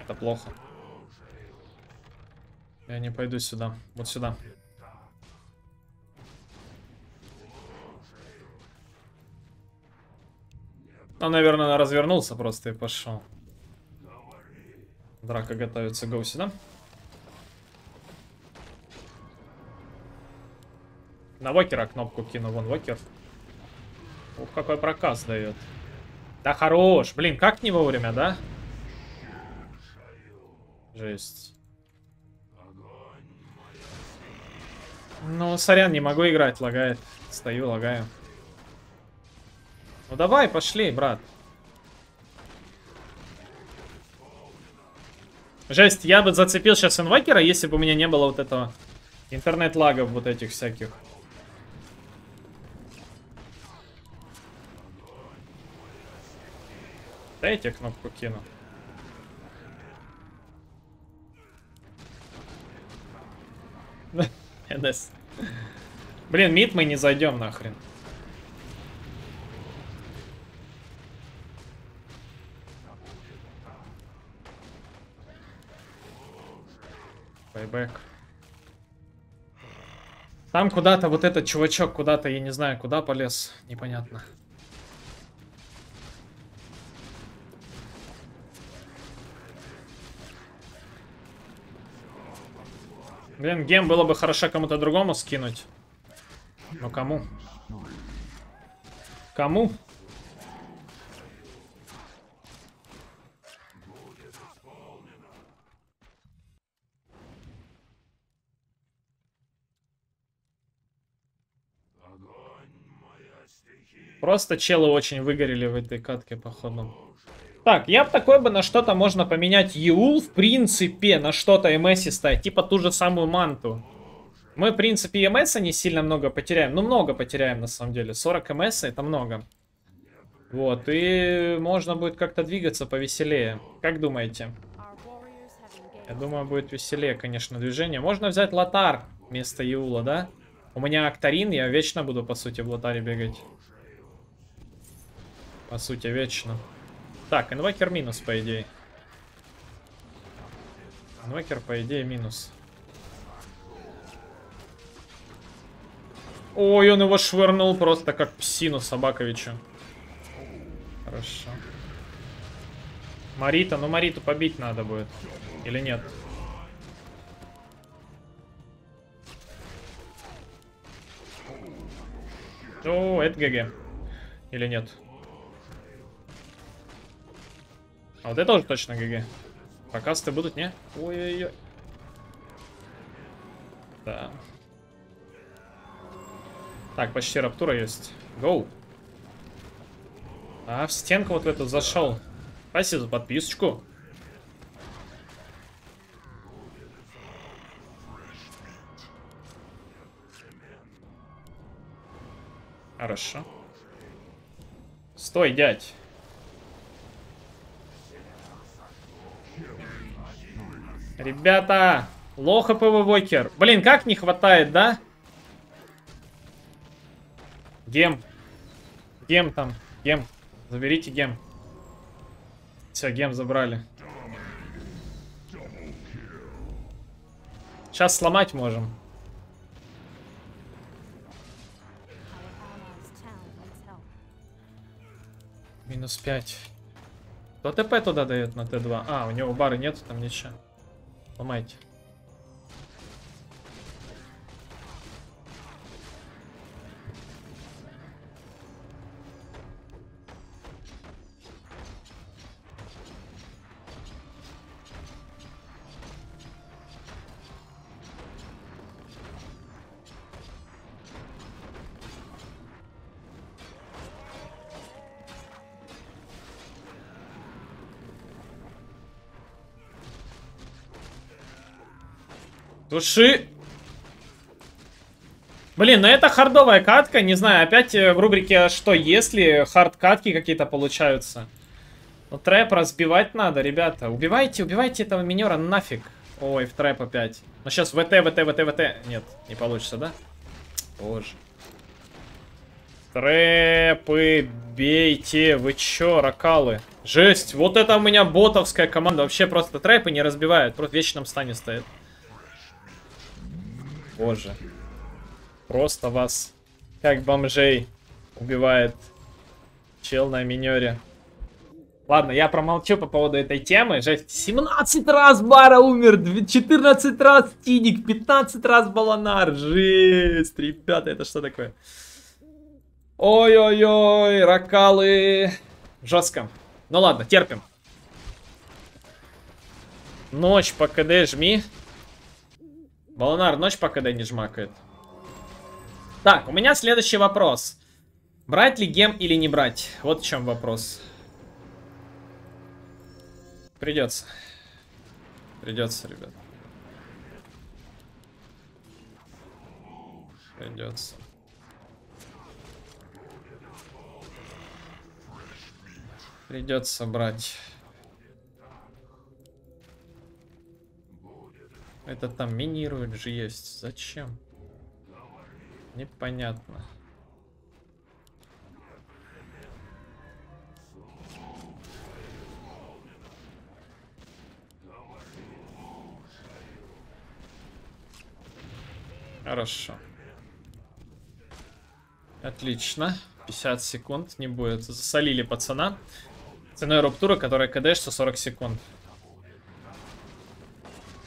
Это плохо. Я не пойду сюда. Вот сюда. Он, наверное, развернулся просто и пошел. Драка готовится, гоу сюда. На Вокера кнопку кину, вон Вокер. Ух, какой проказ дает. Да хорош, блин, как не вовремя, да? Жесть. Ну, сорян, не могу играть, лагает. Стою, лагаю. Ну давай, пошли, брат. Жесть, я бы зацепил сейчас инвокера, если бы у меня не было вот этого интернет-лагов вот этих всяких. Дайте кнопку кину. Блин, мид мы не зайдем нахрен. Байбек. Там куда-то вот этот чувачок куда-то, я не знаю, куда полез. Непонятно. Блин, гем было бы хорошо кому-то другому скинуть. Но кому? Кому? Просто челы очень выгорели в этой катке, походу. Так, я бы такой бы на что-то можно поменять Еул, в принципе, на что-то ставить, типа ту же самую манту. Мы, в принципе, МС не сильно много потеряем. Ну, много потеряем, на самом деле. 40 МС это много. Вот, и можно будет как-то двигаться повеселее. Как думаете? Я думаю, будет веселее, конечно, движение. Можно взять Лотар вместо Юла, да? У меня Актарин, я вечно буду, по сути, в Лотаре бегать. По сути, вечно. Так, инвокер минус, по идее. Инвокер, по идее, минус. Ой, он его швырнул просто как псину Собаковичу. Хорошо. Марита, ну Мариту побить надо будет. Или нет? О, это ГГ. Или нет? А вот это тоже точно ГГ. Показ-то будут, не? Ой-ой-ой. Да. Так, почти раптура есть. Гоу. А, в стенку вот в эту зашел. Спасибо за подписочку. Хорошо. Стой, дядь. Ребята, лоха ПВ Блин, как не хватает, да? Гем. Гем там. Гем. Заберите гем. Все, гем забрали. Сейчас сломать можем. Минус 5. Кто ТП туда дает на Т2? А, у него бары нет, там ничего. Almighty. Туши. Блин, ну это хардовая катка. Не знаю, опять э, в рубрике «Что если?» хард-катки какие-то получаются. Ну, трэп разбивать надо, ребята. Убивайте, убивайте этого минера нафиг. Ой, в трэп опять. Ну, сейчас ВТ, ВТ, ВТ, ВТ. Нет, не получится, да? Боже. Трэпы бейте. Вы чё, ракалы? Жесть, вот это у меня ботовская команда. Вообще просто трэпы не разбивают. Просто в вечном стане стоит. Боже. Просто вас, как бомжей, убивает чел на минере. Ладно, я промолчу по поводу этой темы. Жесть, 17 раз Бара умер, 14 раз Тиник, 15 раз Баланар. Жесть, ребята, это что такое? Ой-ой-ой, ракалы. Жестко. Ну ладно, терпим. Ночь по КД жми. Баланар, ночь пока да не жмакает. Так, у меня следующий вопрос. Брать ли гем или не брать? Вот в чем вопрос. Придется. Придется, ребят. Придется. Придется брать. Это там минирует же есть. Зачем? Непонятно. Хорошо. Отлично. 50 секунд не будет. Засолили пацана. Ценой руптура, которая КД 140 секунд.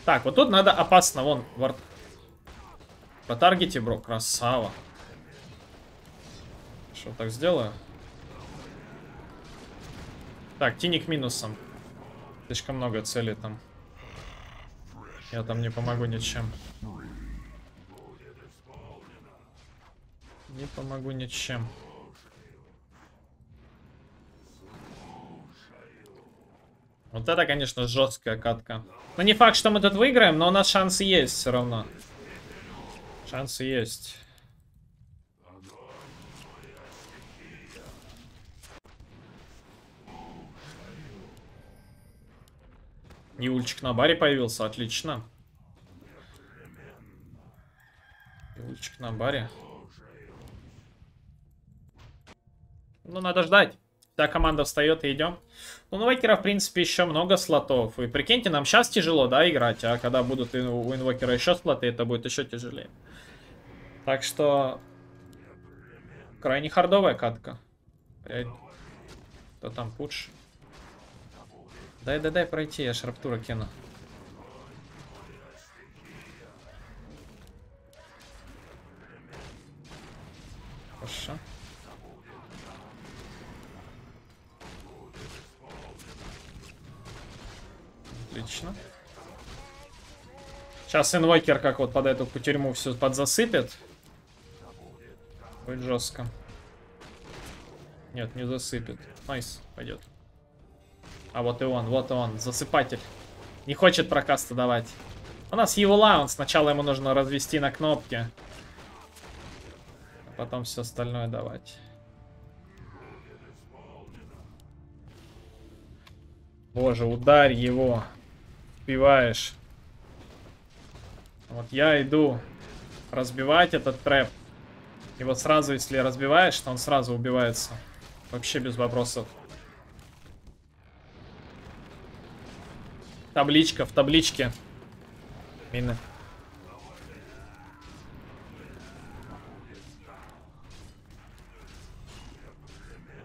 Так, вот тут надо опасно. Вон, вард. По таргете, бро. Красава. Что, так сделаю? Так, тиник минусом. Слишком много целей там. Я там не помогу ничем. Не помогу ничем. Вот это, конечно, жесткая катка. Ну, не факт, что мы тут выиграем, но у нас шансы есть все равно. Шансы есть. Неульчик на баре появился, отлично. Неульчик на баре. Ну, надо ждать. Вся команда встает и идем. Ну, у инвокера, в принципе, еще много слотов. И прикиньте, нам сейчас тяжело, да, играть. А когда будут у инвокера еще слоты, это будет еще тяжелее. Так что... Крайне хардовая катка. Кто там пуш? Дай, дай, дай пройти, я шраптура кину. Хорошо. Отлично. Сейчас инвокер как вот под эту тюрьму все подзасыпет. Будет жестко. Нет, не засыпет. Nice, пойдет. А вот и он, вот и он, засыпатель. Не хочет прокаста давать. У нас его лаунс, сначала ему нужно развести на кнопки. А потом все остальное давать. Боже, ударь его. Убиваешь. Вот я иду разбивать этот трэп. И вот сразу, если разбиваешь, то он сразу убивается. Вообще без вопросов. Табличка в табличке. Мины.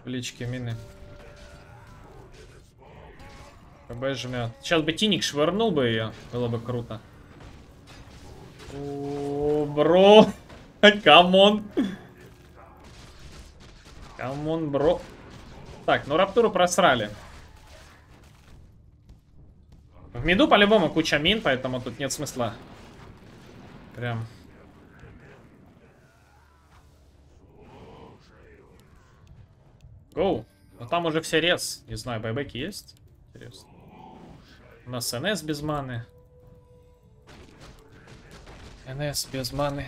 Таблички, мины. БКБ жмет. Сейчас бы Тиник швырнул бы ее. Было бы круто. О, bro. Come on. Come on, bro. Так, ну Раптуру просрали. В миду по-любому куча мин, поэтому тут нет смысла. Прям. Гоу. Но там уже все рез. Не знаю, байбеки есть? Интересно. У нас НС без маны. НС без маны.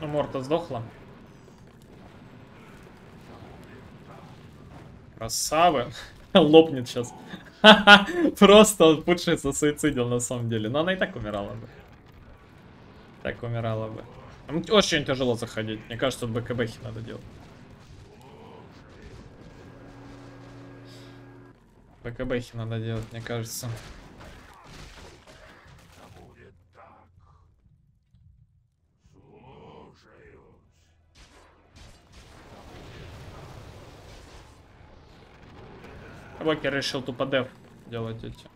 Ну, Морта сдохла. Красавы. Лопнет сейчас. Просто путшится суицидил на самом деле. Но она и так умирала бы. Так умирала бы. Очень тяжело заходить. Мне кажется, тут БКБхи надо делать. БКБхи надо делать, мне кажется. Вокер решил тупо деф делать эти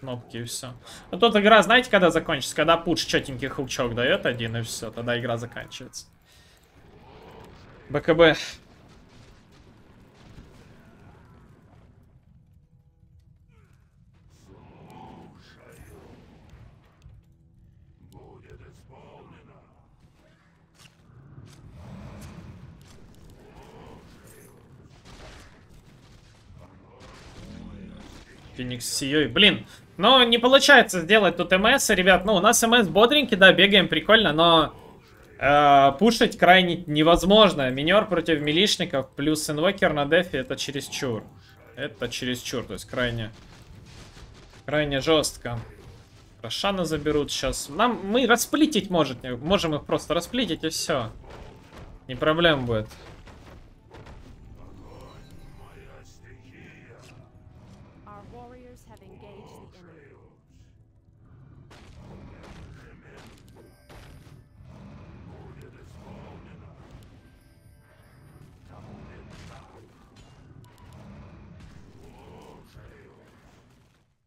кнопки и все. Ну тут игра, знаете, когда закончится? Когда пуш четенький хучок дает один и все, тогда игра заканчивается. БКБ. Феникс Сией. Блин, но не получается сделать тут МС, ребят. Ну, у нас МС бодренький, да, бегаем прикольно, но... Э, пушить крайне невозможно. Минер против милишников плюс инвокер на дефе это чересчур. Это чересчур, то есть крайне... Крайне жестко. Рошана заберут сейчас. Нам мы расплитить может, можем их просто расплитить и все. Не проблем будет.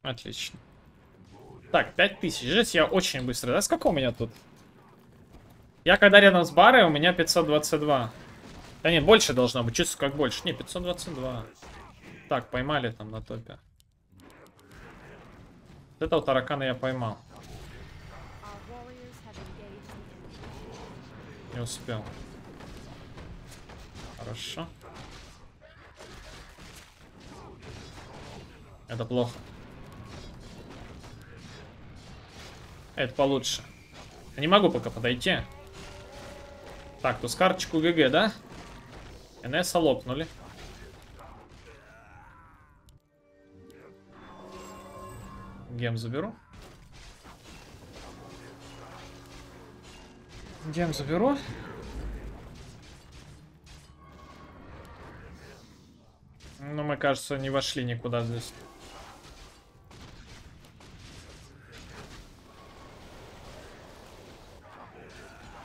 Отлично. Так, 5000. Жесть, я очень быстро. Да сколько у меня тут? Я когда рядом с барой, у меня 522. Да нет, больше должно быть. Чувствую, как больше. Не, 522. Так, поймали там на топе. Вот этого таракана я поймал. Не успел. Хорошо. Это плохо. Это получше. Я не могу пока подойти. Так, тут с карточку ГГ, да? НС лопнули. Гем заберу. Гем заберу. Ну, мы, кажется, не вошли никуда здесь.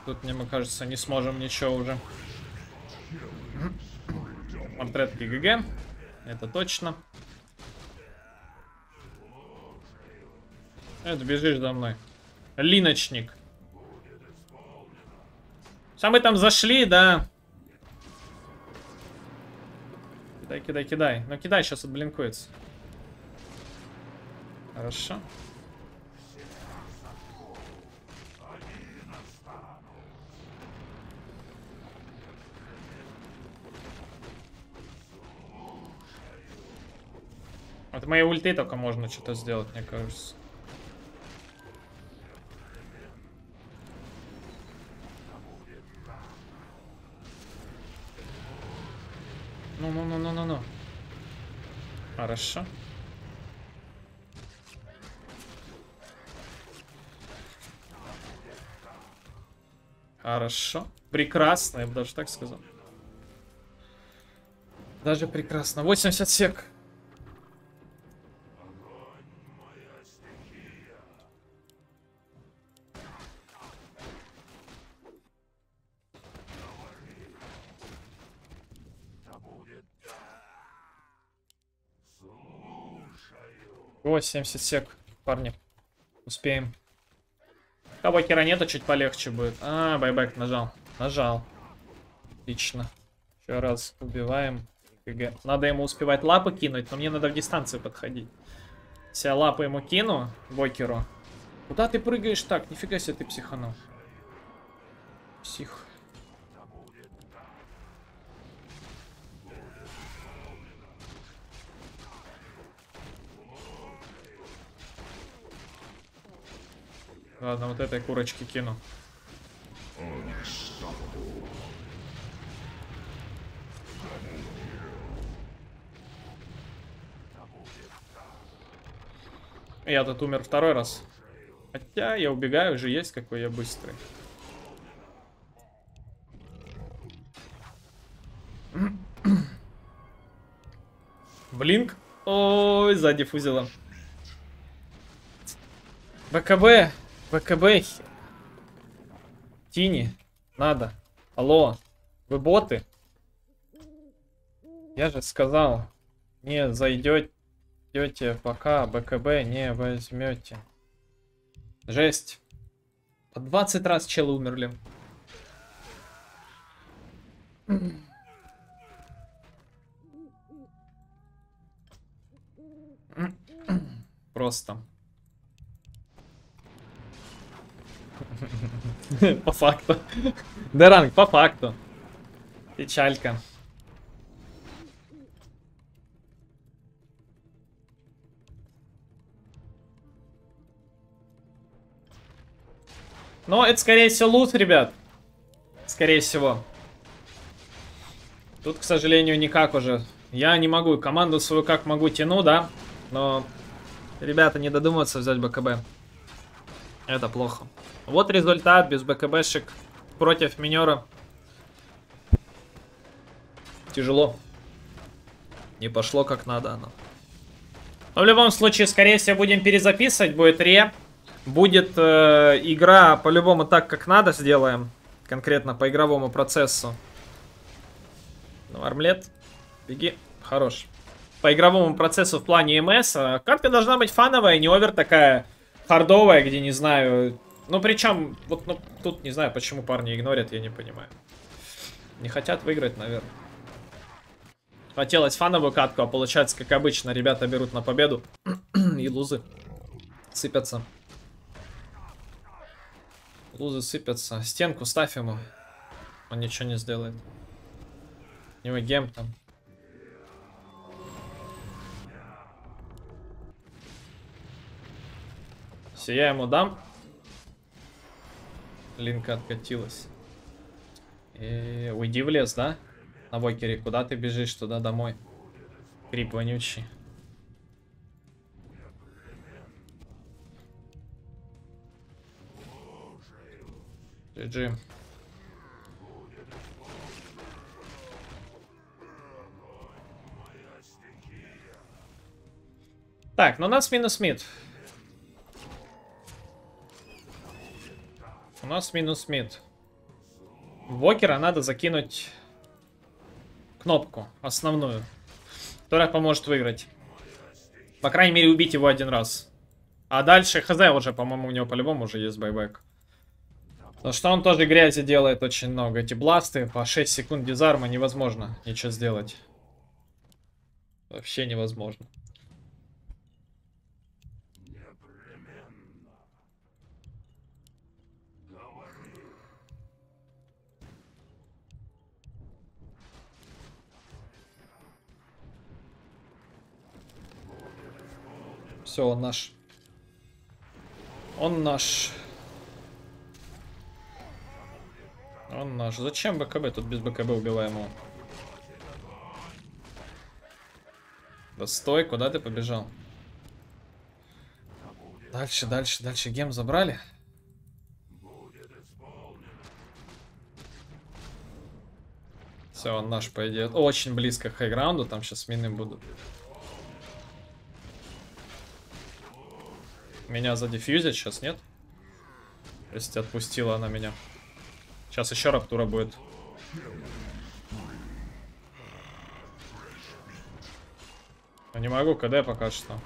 Тут, мне кажется, не сможем ничего уже. Портретки ГГ. Это точно. Это бежишь за мной. Линочник. Мы там зашли, да. Кидай, кидай, кидай. Ну кидай, сейчас отблинкуется. Хорошо. От моей ульты только можно что-то сделать, мне кажется. Ну-ну-ну-ну-ну-ну. Хорошо. Хорошо. Прекрасно, я бы даже так сказал. Даже прекрасно. 80 сек. О, 70 сек, парни. Успеем. Кабакера нету, чуть полегче будет. А, байбек нажал. Нажал. Отлично. Еще раз убиваем. Надо ему успевать лапы кинуть, но мне надо в дистанцию подходить. Я лапы ему кину, Бокеру. Куда ты прыгаешь так? Нифига себе ты психанул. Псих. Ладно, вот этой курочки кину. Я тут умер второй раз. Хотя я убегаю, уже есть какой я быстрый. Блинк. Ой, сзади фузила. БКБ. ВКБ. Тини. Надо. Алло. Вы боты? Я же сказал. Не зайдете, пока БКБ не возьмете. Жесть. По 20 раз челы умерли. Просто. По факту. Деранг, по факту. Печалька. Но это, скорее всего, лут, ребят. Скорее всего. Тут, к сожалению, никак уже. Я не могу. Команду свою как могу тяну, да. Но ребята не додумаются взять БКБ. Это плохо. Вот результат без БКБшек против минера. Тяжело. Не пошло как надо оно. Но в любом случае, скорее всего, будем перезаписывать. Будет ре. Будет э, игра по-любому так, как надо сделаем. Конкретно по игровому процессу. Ну, армлет. Беги. Хорош. По игровому процессу в плане МС. Э, катка должна быть фановая, не овер такая хардовая, где, не знаю, ну, причем, вот ну, тут не знаю, почему парни игнорят, я не понимаю. Не хотят выиграть, наверное. Хотелось фановую катку, а получается, как обычно, ребята берут на победу. и лузы сыпятся. Лузы сыпятся. Стенку ставь ему. Он ничего не сделает. У него гем там. Все, я ему дам. Линка откатилась. И уйди в лес, да? На Вокере. Куда ты бежишь? Туда домой. Крип вонючий. GG. Так, ну у нас минус мид. У нас минус мид. Вокера надо закинуть кнопку основную, которая поможет выиграть. По крайней мере, убить его один раз. А дальше хз уже, по-моему, у него по-любому уже есть байбек. Потому что он тоже грязи делает очень много. Эти бласты по 6 секунд дизарма невозможно ничего сделать. Вообще невозможно. Все, он наш. Он наш. Он наш. Зачем БКБ? Тут без БКБ убиваем. Да стой, куда ты побежал? Дальше, дальше, дальше. Гем забрали? Все, он наш, пойдет. Очень близко к хайграунду, там сейчас мины будут. Меня задефьюзят сейчас, нет? Если отпустила она меня. Сейчас еще раптура будет. Я не могу, КД пока что.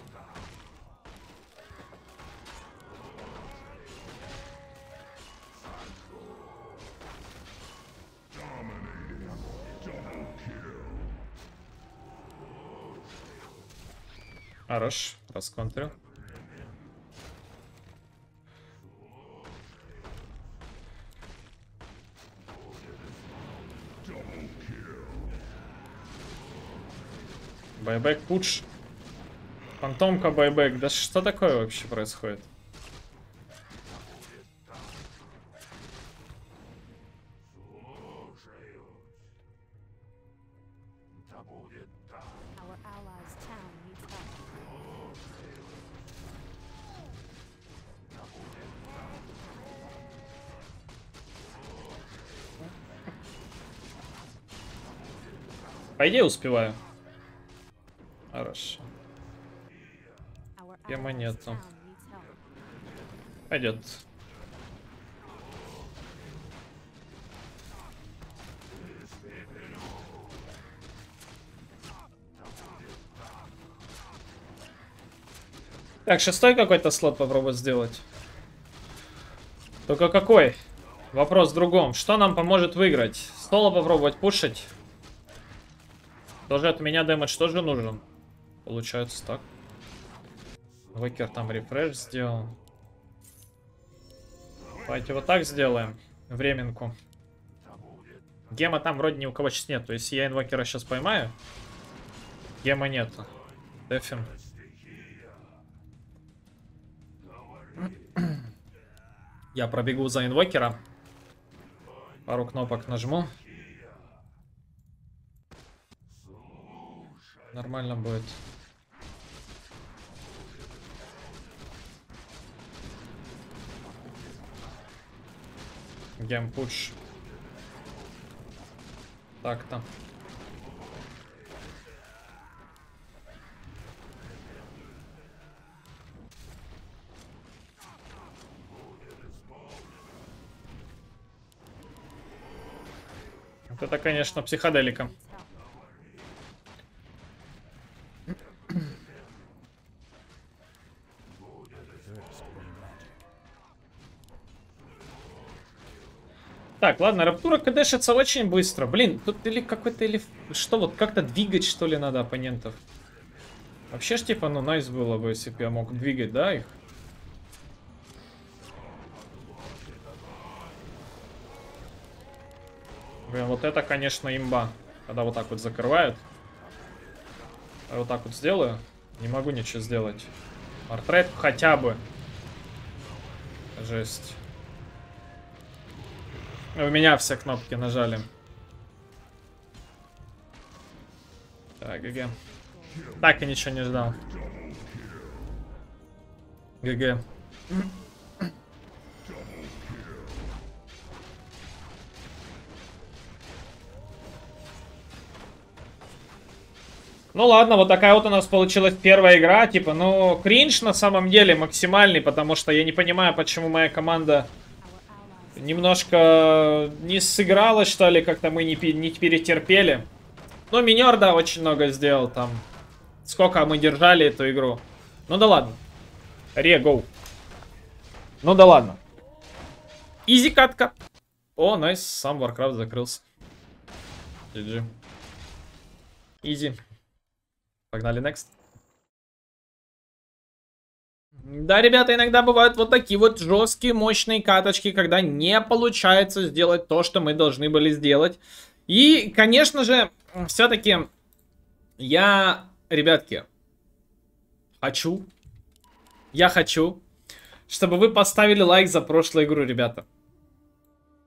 Хорош, расконтрил. Байбек пуш. Фантомка байбек. Да что такое вообще происходит? По идее успеваю. Хорошо. Гема нету. Пойдет. Так, шестой какой-то слот попробовать сделать. Только какой? Вопрос в другом. Что нам поможет выиграть? Соло попробовать пушить? Тоже от меня дэмэдж тоже нужен. Получается так. Выкер там рефреш сделал. Давайте вот так сделаем. Временку. Гема там вроде ни у кого сейчас нет. То есть я инвокера сейчас поймаю. Гема нету. Дефим. Я пробегу за инвокера. Пару кнопок нажму. Нормально будет. Геймпуш. Так-то. Это, конечно, психоделика. Так, ладно, Раптура кдшится очень быстро. Блин, тут или какой-то, или... Что, вот как-то двигать, что ли, надо оппонентов? Вообще ж, типа, ну, найс было бы, если бы я мог двигать, да, их? Блин, вот это, конечно, имба. Когда вот так вот закрывают. Я вот так вот сделаю. Не могу ничего сделать. Портрет хотя бы. Жесть. У меня все кнопки нажали. Так, ГГ. Так и ничего не ждал. ГГ. Ну ладно, вот такая вот у нас получилась первая игра. Типа, ну, кринж на самом деле максимальный, потому что я не понимаю, почему моя команда немножко не сыграла, что ли, как-то мы не, не перетерпели. Но минер, да, очень много сделал там. Сколько мы держали эту игру. Ну да ладно. Ре, гоу. Ну да ладно. Изи катка. О, найс, сам Warcraft закрылся. GG. Изи. Погнали next. Да, ребята, иногда бывают вот такие вот жесткие, мощные каточки, когда не получается сделать то, что мы должны были сделать. И, конечно же, все-таки я, ребятки, хочу, я хочу, чтобы вы поставили лайк за прошлую игру, ребята.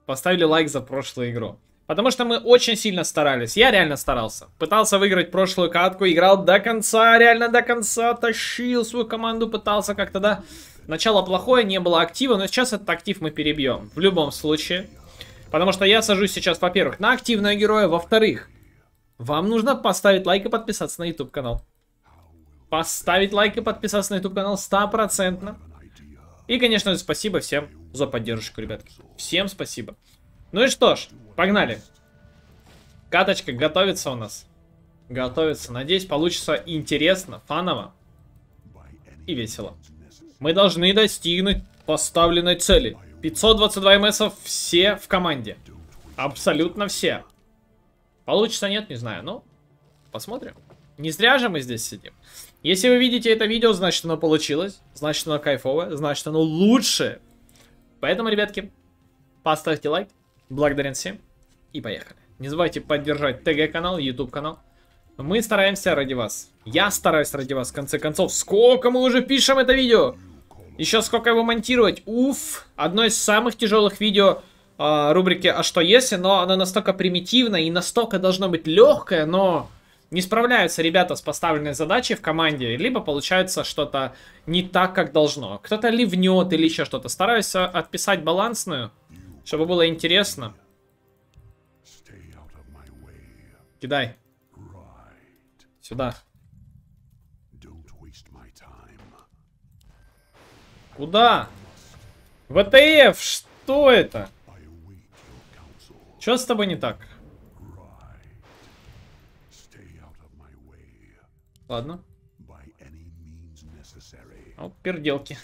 Поставили лайк за прошлую игру. Потому что мы очень сильно старались. Я реально старался. Пытался выиграть прошлую катку, играл до конца, реально до конца, тащил свою команду, пытался как-то, да. Начало плохое, не было актива, но сейчас этот актив мы перебьем. В любом случае. Потому что я сажусь сейчас, во-первых, на активного героя, во-вторых, вам нужно поставить лайк и подписаться на YouTube канал. Поставить лайк и подписаться на YouTube канал стопроцентно. И, конечно же, спасибо всем за поддержку, ребятки. Всем спасибо. Ну и что ж, погнали. Каточка готовится у нас. Готовится. Надеюсь, получится интересно, фаново и весело. Мы должны достигнуть поставленной цели. 522 МС все в команде. Абсолютно все. Получится, нет, не знаю. Ну, посмотрим. Не зря же мы здесь сидим. Если вы видите это видео, значит оно получилось. Значит оно кайфовое. Значит оно лучшее. Поэтому, ребятки, поставьте лайк. Благодарен всем. И поехали. Не забывайте поддержать ТГ-канал, YouTube-канал. Мы стараемся ради вас. Я стараюсь ради вас, в конце концов. Сколько мы уже пишем это видео? Еще сколько его монтировать? Уф! Одно из самых тяжелых видео э, рубрики «А что если?», но оно настолько примитивное и настолько должно быть легкое, но не справляются ребята с поставленной задачей в команде, либо получается что-то не так, как должно. Кто-то ливнет или еще что-то. Стараюсь отписать балансную, чтобы было интересно. Кидай. Сюда. Куда? ВТФ, что это? Что с тобой не так? Ладно. О, перделки.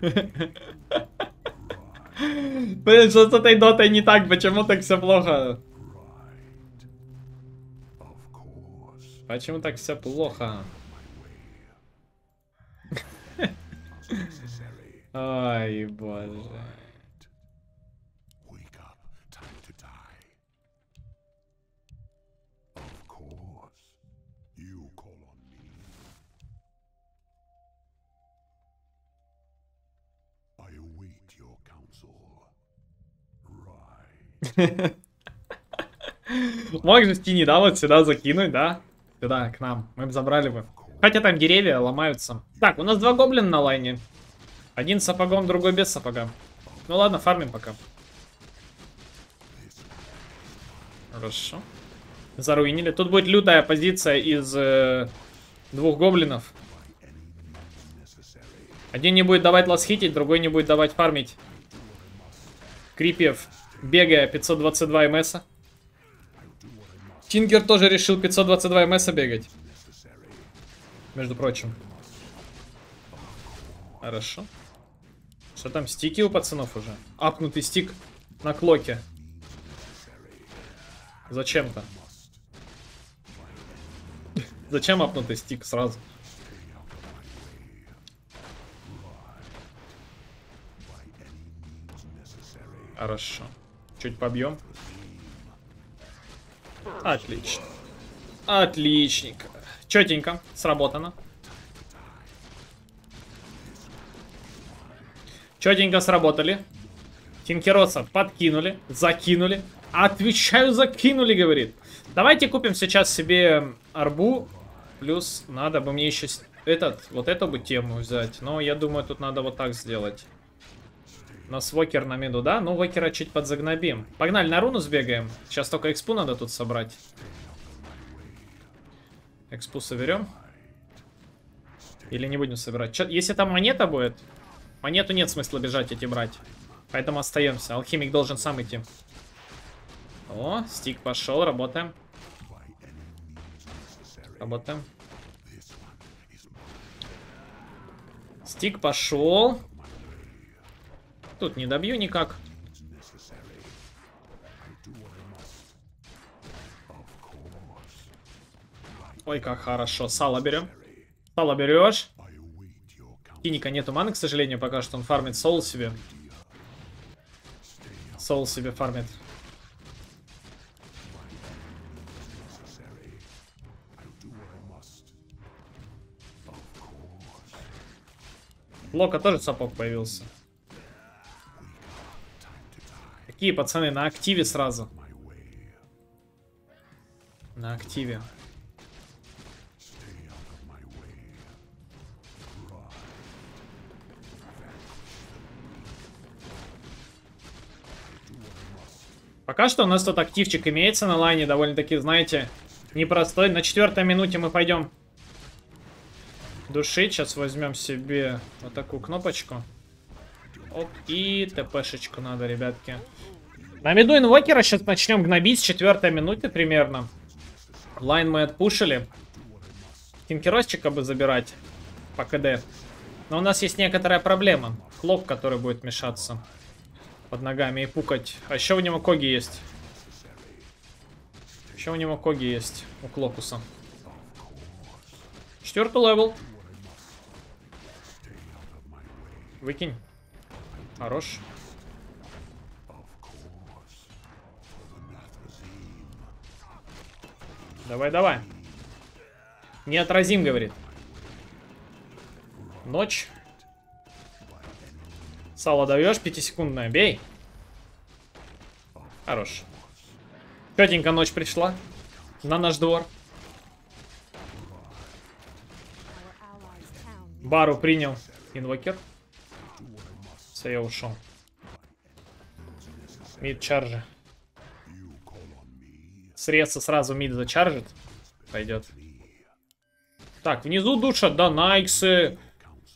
Блин, что с этой дотой не так? Почему так все плохо? Почему так все плохо? Ай, боже. Мог же Стини, да, вот сюда закинуть, да? Сюда, к нам. Мы бы забрали бы. Хотя там деревья ломаются. Так, у нас два гоблина на лайне. Один с сапогом, другой без сапога. Ну ладно, фармим пока. Хорошо. Заруинили. Тут будет лютая позиция из э, двух гоблинов. Один не будет давать ласхитить, другой не будет давать фармить. Крипев, бегая 522 МСа. Тингер тоже решил 522 МСа бегать. Между прочим. Хорошо. Что там, стики у пацанов уже? Апнутый стик на клоке. Зачем-то. Зачем апнутый стик сразу? Хорошо. Чуть побьем. Отлично. Отличненько. Четенько. Сработано. Четенько сработали. Тинкероса подкинули, закинули. Отвечаю, закинули, говорит. Давайте купим сейчас себе арбу. Плюс надо бы мне еще этот, вот эту бы тему взять. Но я думаю, тут надо вот так сделать. У нас Вокер на миду, да? Ну, Вокера чуть подзагнобим. Погнали, на руну сбегаем. Сейчас только экспу надо тут собрать. Экспу соберем. Или не будем собирать? Чё, если там монета будет, монету нет смысла бежать эти брать. Поэтому остаемся. Алхимик должен сам идти. О, стик пошел, работаем. Работаем. Стик пошел. Тут не добью никак. Ой, как хорошо. Сало берем. Сало берешь. Киника нету маны, к сожалению, пока что он фармит соул себе. Соул себе фармит. Лока тоже сапог появился. Какие пацаны, на активе сразу. На активе. Пока что у нас тут активчик имеется на лайне, довольно-таки, знаете, непростой. На четвертой минуте мы пойдем душить. Сейчас возьмем себе вот такую кнопочку. Оп, и ТПшечку надо, ребятки. На миду инвокера сейчас начнем гнобить с четвертой минуты примерно. Lane мы отпушили. Тинкеросчика бы забирать по КД. Но у нас есть некоторая проблема. Клоп, который будет мешаться под ногами и пукать. А еще у него коги есть. Еще у него коги есть, у Клокуса. Четвертый level. Выкинь. Хорош. Давай, давай. Неотразим, говорит. Ночь. Сало даешь, пятисекундное, бей. Хорош. Тетенька ночь пришла на наш двор. Бару принял инвокер. Все, я ушел. Мид чаржи. Средство сразу мид зачаржит. Пойдет. Так, внизу душат, да, найксы.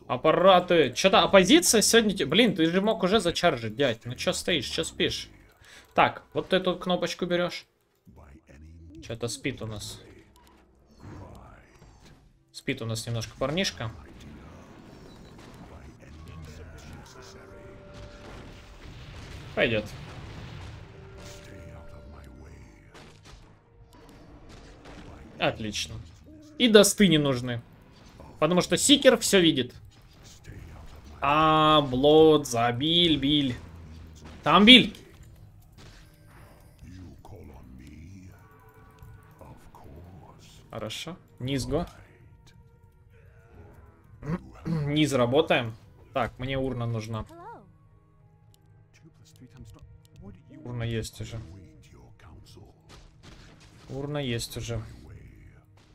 Аппараты. Что-то оппозиция сегодня... Блин, ты же мог уже зачаржить, дядь. Ну что стоишь, что спишь? Так, вот эту кнопочку берешь. Что-то спит у нас. Спит у нас немножко парнишка. Пойдет. Отлично. И досты не нужны. Потому что Сикер все видит. А, Блод, забиль, Биль. Там Биль. Хорошо. Низ го. Низ работаем. Так, мне урна нужна. Урна есть уже. Урна есть уже.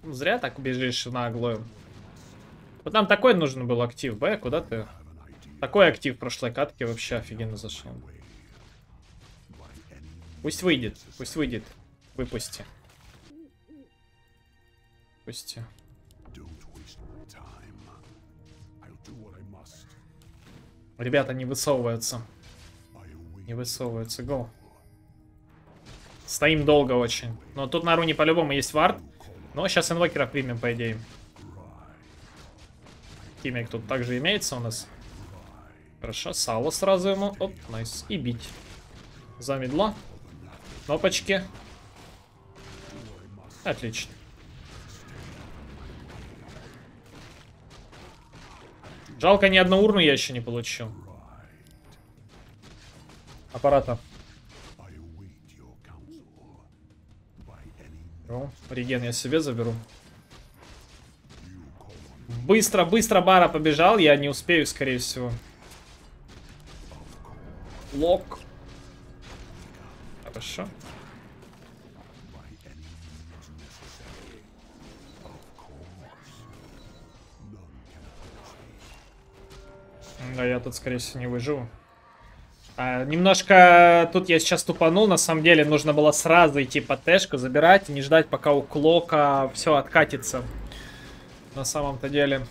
Зря так бежишь наглую. Вот нам такой нужен был актив. Б, куда ты? Такой актив прошлой катке вообще офигенно зашел. Пусть выйдет, пусть выйдет. Выпусти. Пусти. Ребята не высовываются. Не высовываются. Го. Стоим долго очень. Но тут на руне по-любому есть вард. Но сейчас инвокера примем, по идее. Химик тут также имеется у нас. Хорошо, сало сразу ему. Оп, найс. И бить. За медла. Кнопочки. Отлично. Жалко, ни одну урну я еще не получил. Аппарата. Реген я себе заберу. Быстро, быстро бара побежал. Я не успею, скорее всего. Лок. Хорошо. Да, я тут, скорее всего, не выживу. А, немножко тут я сейчас тупанул, на самом деле нужно было сразу идти по тэшку, забирать, не ждать пока у Клока все откатится. На самом-то деле.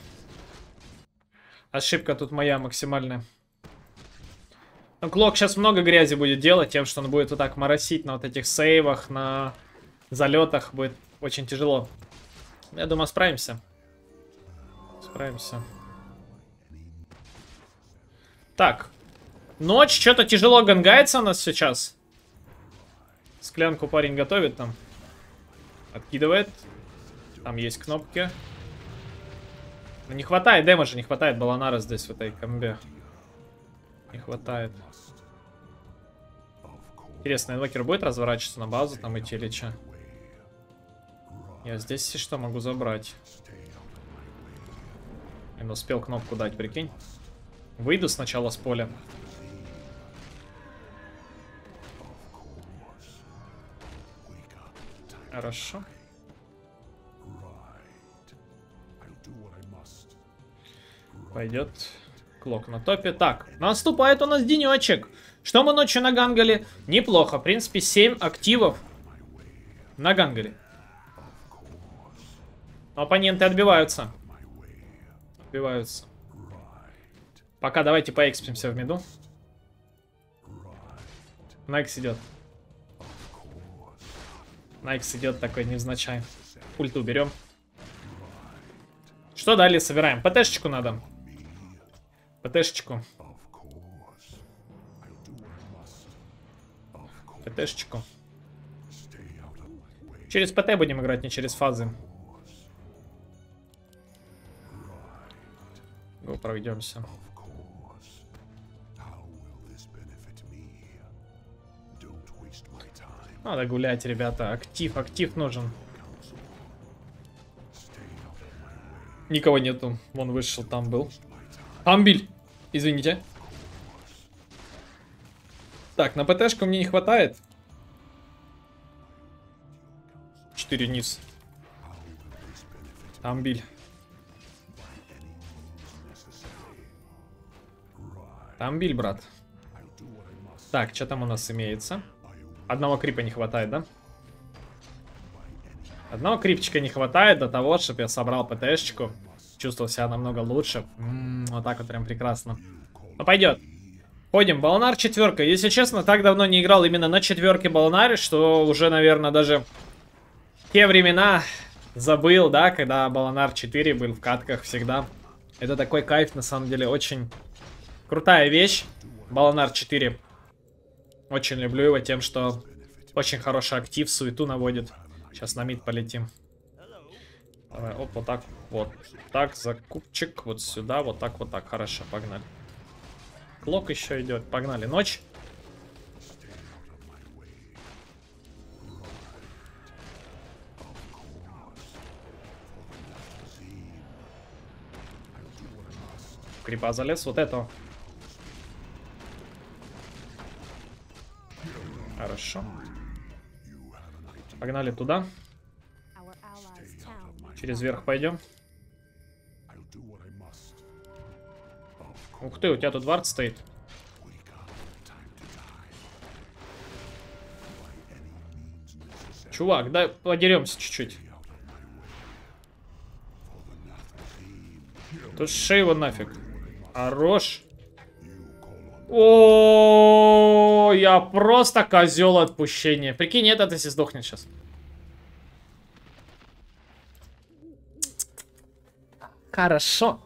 Ошибка тут моя максимальная. Ну, Клок сейчас много грязи будет делать, тем, что он будет вот так моросить на вот этих сейвах, на залетах. Будет очень тяжело. Я думаю, справимся. Справимся. Так, Ночь, что-то тяжело гангается у нас сейчас. Склянку парень готовит там. Откидывает. Там есть кнопки. Но не хватает дэмэджа, не хватает баланара здесь в этой комбе. Не хватает. Интересно, инвокер будет разворачиваться на базу там идти или? Я здесь если что могу забрать. Я успел кнопку дать, прикинь. Выйду сначала с поля. Хорошо. Пойдет клок на топе. Так, наступает у нас денечек. Что мы ночью нагангали? Неплохо. В принципе, 7 активов нагангали. Но оппоненты отбиваются. Отбиваются. Пока давайте поэкспимся в миду. Найкс идет. Найкс идет такой невзначай. Пульту берем. Что далее собираем? ПТшечку надо. ПТшечку. ПТшечку. Через ПТ будем играть, не через фазы. Го, пройдемся. Надо гулять, ребята. Актив, актив нужен. Никого нету. Вон вышел, там был. Амбиль. Извините. Так, на ПТшку мне не хватает. 4 низ. Амбиль. Амбиль, брат. Так, что там у нас имеется? Одного крипа не хватает, да? Одного крипчика не хватает до того, чтобы я собрал ПТшечку. Чувствовал себя намного лучше. М -м, вот так вот прям прекрасно. Ну, пойдет. Ходим. Баланар четверка. Если честно, так давно не играл именно на четверке Баланаре, что уже, наверное, даже те времена забыл, да, когда Баланар 4 был в катках всегда. Это такой кайф, на самом деле, очень крутая вещь. Баланар 4. Очень люблю его тем, что очень хороший актив, суету наводит. Сейчас на мид полетим. Давай, оп, вот так, вот. Так, закупчик, вот сюда, вот так, вот так. Хорошо, погнали. Клок еще идет, погнали. Ночь. Крипа залез, вот это. Хорошо. Погнали туда. Через верх пойдем. Ух ты, у тебя тут вард стоит. Чувак, дай подеремся чуть-чуть. Тут шей его нафиг. Хорош. О, я просто козел отпущения. Прикинь, этот если сдохнет сейчас. Хорошо.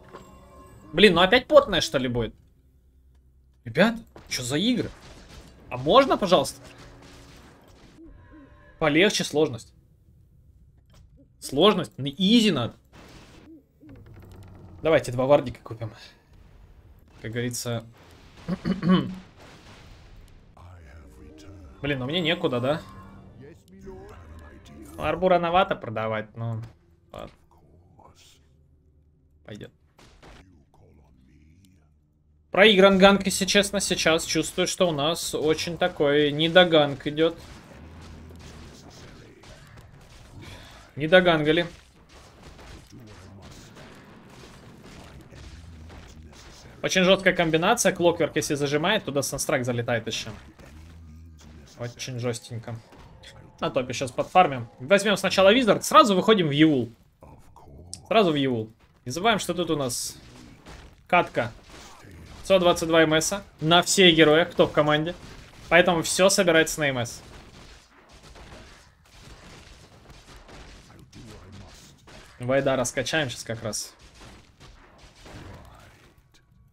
Блин, ну опять потная что ли будет? Ребят, что за игры? А можно, пожалуйста? Полегче сложность. Сложность? На easy надо. Давайте два вардика купим. Как говорится, Блин, ну мне некуда, да? Ну, арбу рановато продавать, но... Ладно. Пойдет. Проигран gank, если честно, сейчас чувствую, что у нас очень такой недо gank идет. Недогангали. Очень жесткая комбинация. Клокверк, если зажимает, туда санстрак залетает еще. Очень жестенько. На топе сейчас подфармим. Возьмем сначала Визард, сразу выходим в Юл. Сразу в Юл. Не забываем, что тут у нас катка 122 МС на все героя, кто в команде. Поэтому все собирается на МС. Вайда раскачаем сейчас как раз.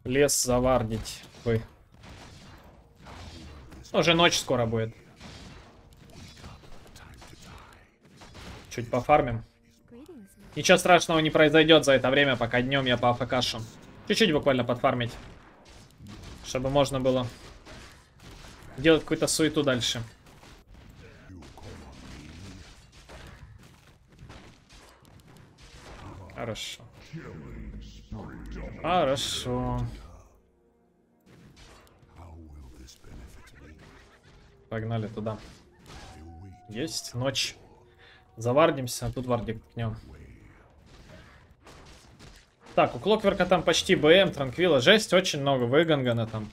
Лес завардить вы. Уже ночь скоро будет. Чуть пофармим. Ничего страшного не произойдет за это время, пока днем я по АФКшу. Чуть-чуть буквально подфармить. Чтобы можно было делать какую-то суету дальше. Хорошо. Хорошо. Погнали туда. Есть ночь. Завардимся, тут вардик ткнем. Так, у Клокверка там почти БМ, Транквила. Жесть, очень много Вегангана там.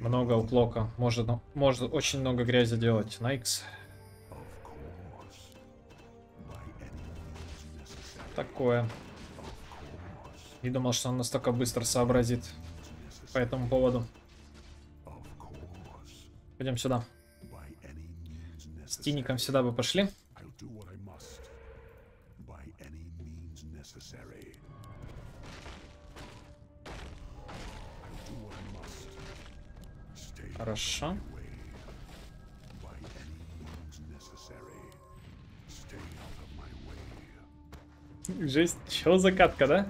Много у Клока. Может, может очень много грязи делать. Найкс. Такое. Не думал, что он настолько быстро сообразит по этому поводу. Пойдем сюда. С Тиником сюда бы пошли. Хорошо. Жесть, чё за катка, да?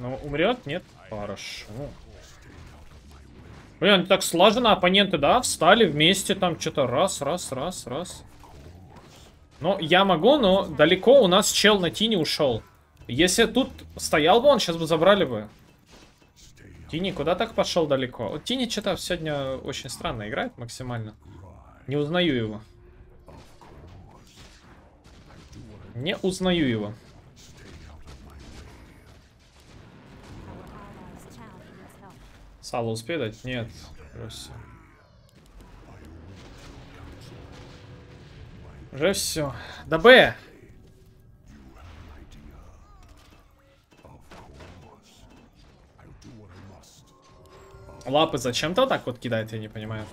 Ну, умрет? Нет? Хорошо. Блин, так слаженно оппоненты, да, встали вместе, там что-то раз, раз, раз, раз. Ну, я могу, но далеко у нас чел на Тине ушел. Если тут стоял бы он, сейчас бы забрали бы. Тини куда так пошел далеко? Вот Тини что-то сегодня очень странно играет максимально. Не узнаю его. Не узнаю его. Сало успеет дать? Нет. Уже Уже все. Да Б! Лапы зачем-то так вот кидает, я не понимаю.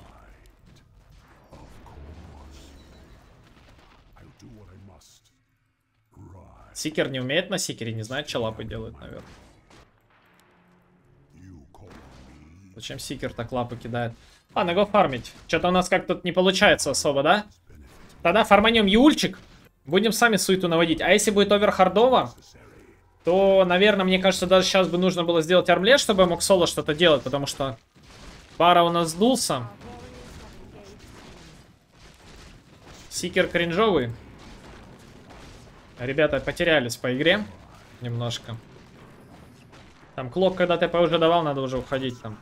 Сикер не умеет на сикере, не знает, что лапы делают, наверное. Зачем Сикер так лапы кидает? Ладно, го фармить. Что-то у нас как тут не получается особо, да? Тогда фарманем Юльчик. Будем сами суету наводить. А если будет оверхардово, то, наверное, мне кажется, даже сейчас бы нужно было сделать армлет, чтобы я мог соло что-то делать, потому что пара у нас сдулся. Сикер кринжовый. Ребята потерялись по игре немножко. Там клок, когда ТП уже давал, надо уже уходить там.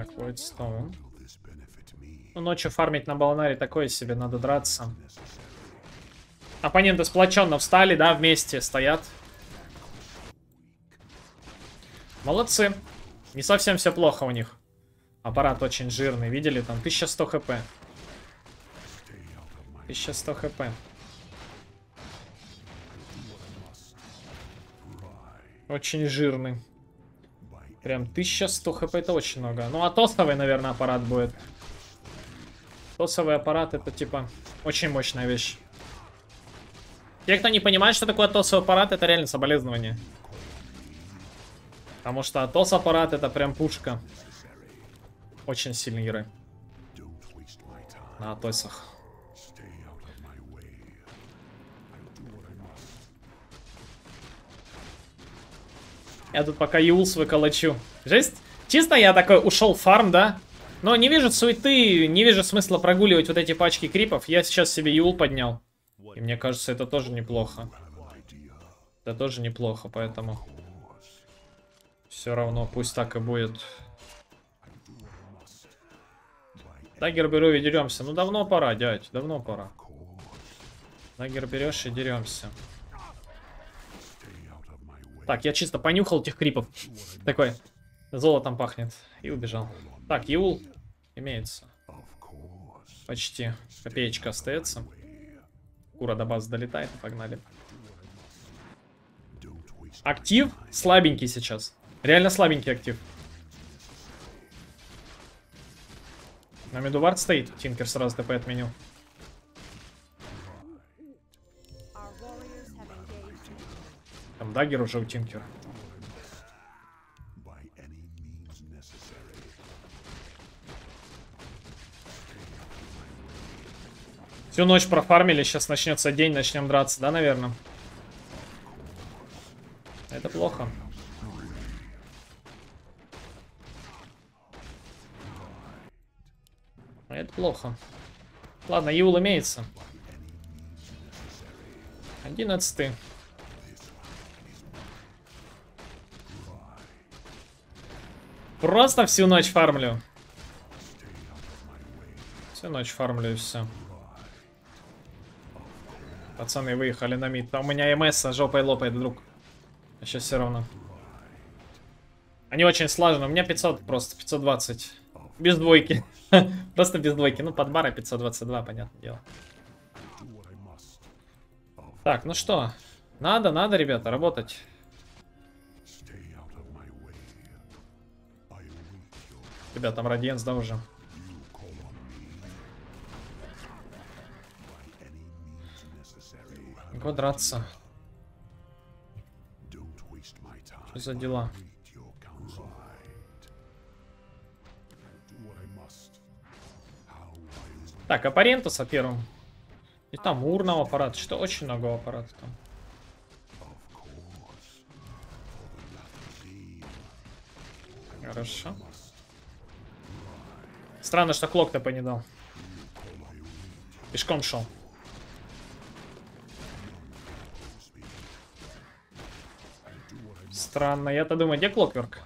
Так, Voidstone. Ну, ночью фармить на Баланаре такое себе, надо драться. Оппоненты сплоченно встали, да, вместе стоят. Молодцы. Не совсем все плохо у них. Аппарат очень жирный, видели? Там 1100 хп. 1100 хп. Очень жирный. Прям 1100 хп это очень много. Ну, а тостовый, наверное, аппарат будет. Тосовый аппарат это, типа, очень мощная вещь. Те, кто не понимает, что такое тосовый аппарат, это реально соболезнование. Потому что тос аппарат это прям пушка. Очень сильный герой. На тосах. Я тут пока Юлс выколочу. Жесть. Чисто я такой ушел в фарм, да? Но не вижу суеты, не вижу смысла прогуливать вот эти пачки крипов. Я сейчас себе Юл поднял. И мне кажется, это тоже неплохо. Это тоже неплохо, поэтому... Все равно, пусть так и будет. Dagger беру и деремся. Ну, давно пора, дядь, давно пора. Dagger берешь и деремся. Так, я чисто понюхал этих крипов. Такой, золотом пахнет. И убежал. Так, Юл имеется. Почти. Копеечка остается. Кура до базы долетает, погнали. Актив слабенький сейчас. Реально слабенький актив. На медувард стоит. Тинкер сразу ТП отменил. Там дагер уже у Тинкера. Всю ночь профармили, сейчас начнется день, начнем драться, да, наверное? Это плохо. Это плохо. Ладно, Юл имеется. Одиннадцатый. Просто всю ночь фармлю. Всю ночь фармлю и все. Пацаны выехали на мид. Там у меня МС жопой лопает вдруг. А сейчас все равно. Они очень слажены. У меня 500 просто, 520. Без двойки. просто без двойки. Ну, под бара 522, понятное дело. Так, ну что. Надо, надо, ребята, работать. Ребята, там радиенс, да, уже? Го драться. Что за дела? Так, Апарентуса первым. И там урного аппарата. Что очень много аппарата там. Хорошо. Странно, что Клок ТП не дал. Пешком шел. Странно, я-то думаю, где Клокверк?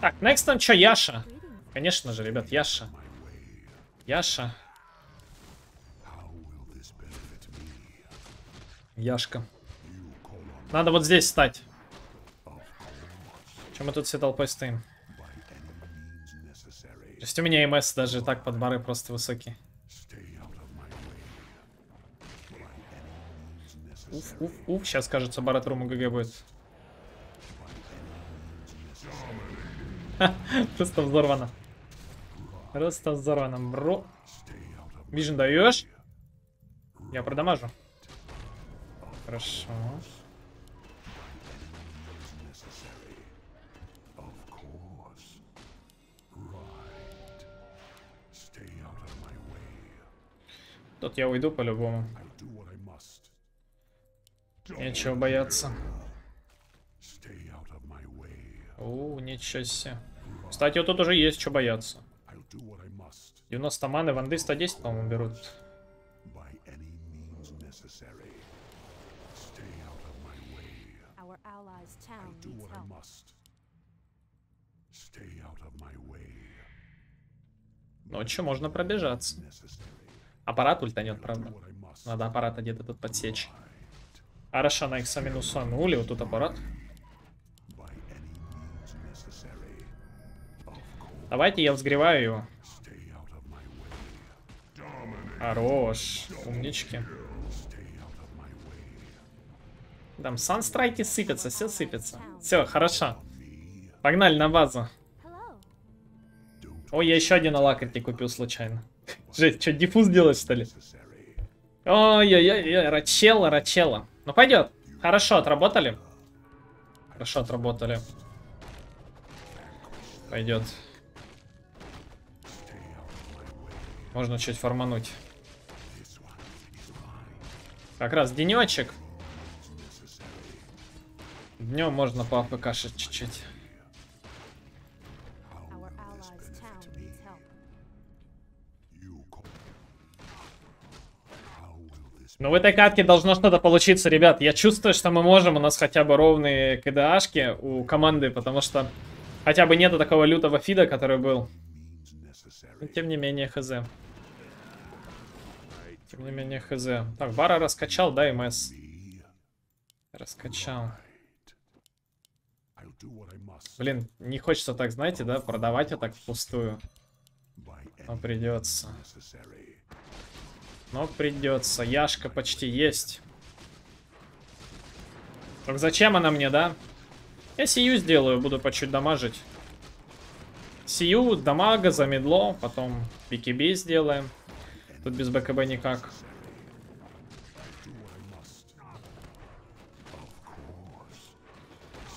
Так, next там что, Яша? Конечно же, ребят, Яша. Яша. Яшка. Надо вот здесь стать. Чем мы тут все толпой стоим? То есть у меня МС даже так под бары просто высокий. Уф, уф, уф. Сейчас, кажется, Барат Руму ГГ будет. Просто взорвано. Просто взорвано, бро. Вижен даешь? Я продамажу. Хорошо. Тут я уйду по-любому. Нечего бояться. О, ничего себе. Кстати, вот тут уже есть что бояться. 90 маны, ванды 110, по-моему, берут. Ночью можно пробежаться. Аппарат ультанет, правда. Надо аппарата где-то тут подсечь. Хорошо, на икса минусанули. Вот тут аппарат. Давайте я взгреваю его. Хорош. Умнички. Там санстрайки сыпятся, все сыпется. Все, хорошо. Погнали на базу. Ой, я еще один алакарь купил случайно. Жесть, что, диффуз делать, что ли? Ой-ой-ой, Рачела, Рачела. Ну, пойдет. Хорошо, отработали. Хорошо отработали. Пойдет. Можно чуть формануть. Как раз денечек. Днем можно по АФКшить чуть-чуть. Ну, в этой катке должно что-то получиться, ребят. Я чувствую, что мы можем. У нас хотя бы ровные КДАшки у команды, потому что хотя бы нету такого лютого фида, который был. Но, тем не менее, хз. Тем не менее, хз. Так, бара раскачал, да, МС? Раскачал. Блин, не хочется так, знаете, да, продавать это так впустую. Но придется. Но придется. Яшка почти есть. Так зачем она мне, да? Я сию сделаю, буду по чуть дамажить. Сию, дамага, замедло, потом BKB сделаем. Тут без БКБ никак.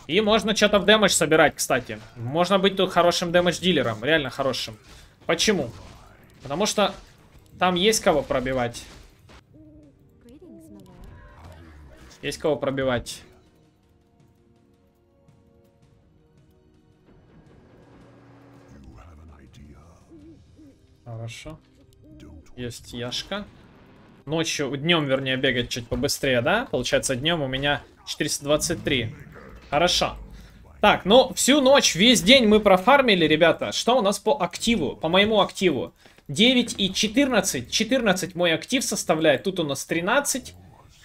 И можно что-то в дэмэдж собирать, кстати. Можно быть тут хорошим дэмэдж-дилером, реально хорошим. Почему? Потому что там есть кого пробивать. Есть кого пробивать. Хорошо. Есть Яшка. Ночью, днем, вернее, бегать чуть побыстрее, да? Получается, днем у меня 423. Хорошо. Так, ну, всю ночь, весь день мы профармили, ребята. Что у нас по активу? По моему активу. 9 и 14. 14 мой актив составляет. Тут у нас 13.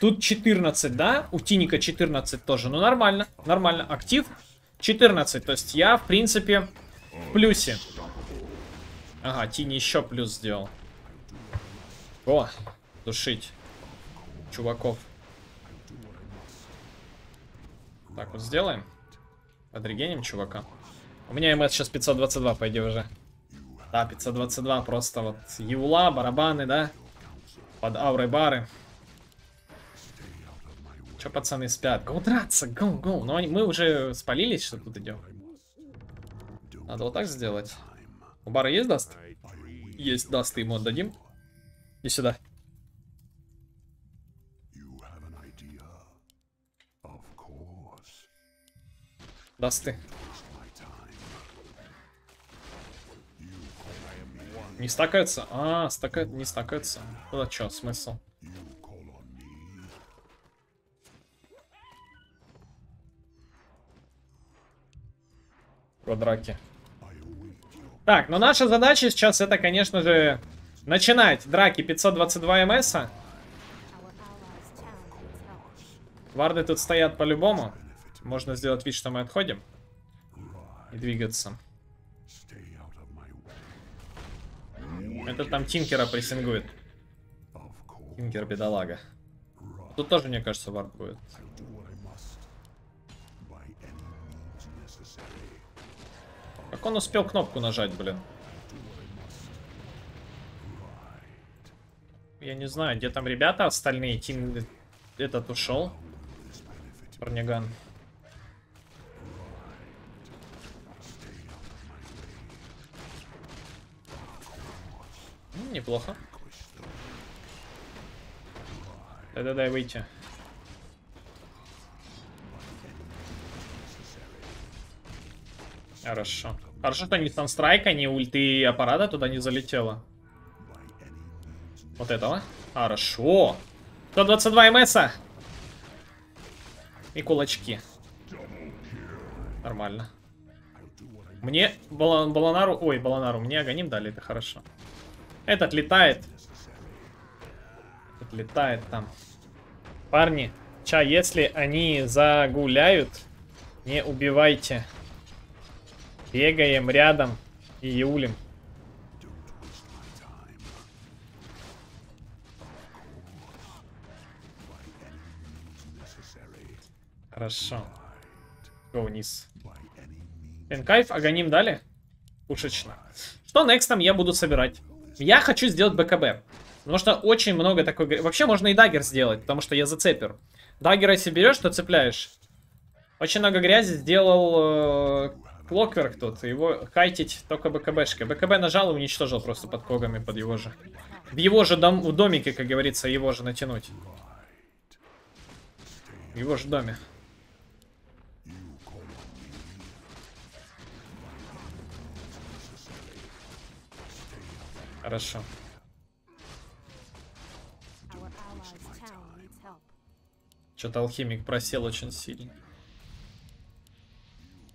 Тут 14, да? У Тиника 14 тоже. Ну, нормально. Нормально. Актив 14. То есть я, в принципе, в плюсе. Ага, Тини еще плюс сделал. О, душить. Чуваков. Так, вот сделаем. Подрегеним чувака. У меня МС сейчас 522, пойди уже. Да, 522, просто вот юла, барабаны, да? Под аурой бары. Че, пацаны, спят? Гоу драться, гоу, гоу. Но мы уже спалились, что тут идем. Надо вот так сделать. У бара есть даст? Есть даст, ему отдадим. Иди сюда. Дасты. Не стакаются? А, стакают, не стакаются. Куда что, смысл? По драке. Так, но наша задача сейчас это, конечно же, начинать драки 522 МС. -а. Варды тут стоят по-любому. Можно сделать вид, что мы отходим. И двигаться. Это там Тинкера прессингует. Тинкер бедолага. Тут тоже, мне кажется, вард будет. Как он успел кнопку нажать, блин? Я не знаю, где там ребята остальные. Тим этот ушел. Парняган. Неплохо. Да-да-да, выйти. Хорошо. Хорошо, что ни Санстрайка, ни ульты аппарата туда не залетело. Вот этого. Хорошо. 122 МСа. И кулачки. Нормально. Мне Баланару... Ой, Баланару, мне Аганим дали, это хорошо. Этот летает. Этот летает там. Парни, ча, если они загуляют, не убивайте. Бегаем рядом и юлим. Хорошо. Go вниз. Пенкайф, аганим дали? Пушечно. Что некстом я буду собирать? Я хочу сделать БКБ. Потому что очень много такой... Вообще можно и dagger сделать, потому что я зацепер. Dagger если берешь, то цепляешь. Очень много грязи сделал э, Клокверк тут. Его хайтить только БКБшкой. БКБ нажал и уничтожил просто под когами, под его же. В его же дом, в домике, как говорится, его же натянуть. В его же доме. Хорошо. Что-то алхимик просел очень сильно.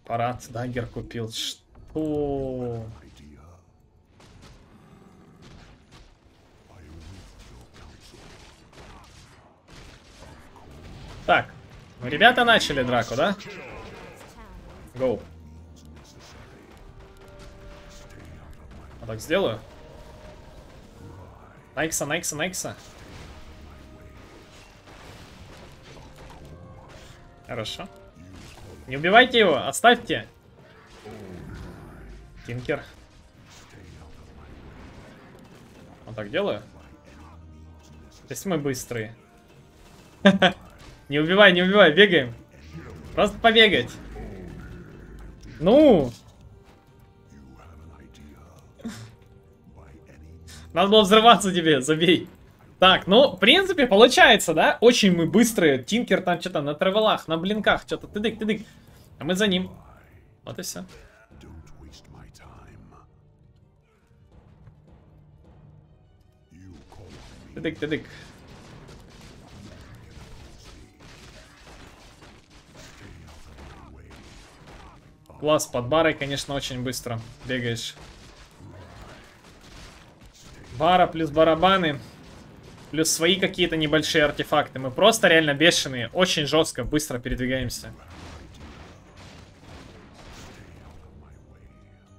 Парад дагер купил. Что? Так, ребята начали драку, да? Гоу. А так сделаю? Найкса, Найкса, Найкса. Хорошо. Не убивайте его, оставьте. Тинкер. Вот так делаю. То есть мы быстрые. Не убивай, не убивай, бегаем. Просто побегать. Ну! Надо было взрываться тебе, забей. Так, ну, в принципе, получается, да? Очень мы быстрые. Тинкер там что-то на травелах, на блинках, что-то тыдык, тыдык. А мы за ним. Вот и все. Тыдык, тыдык. Класс, под барой, конечно, очень быстро бегаешь. Бара плюс барабаны. Плюс свои какие-то небольшие артефакты. Мы просто реально бешеные. Очень жестко, быстро передвигаемся.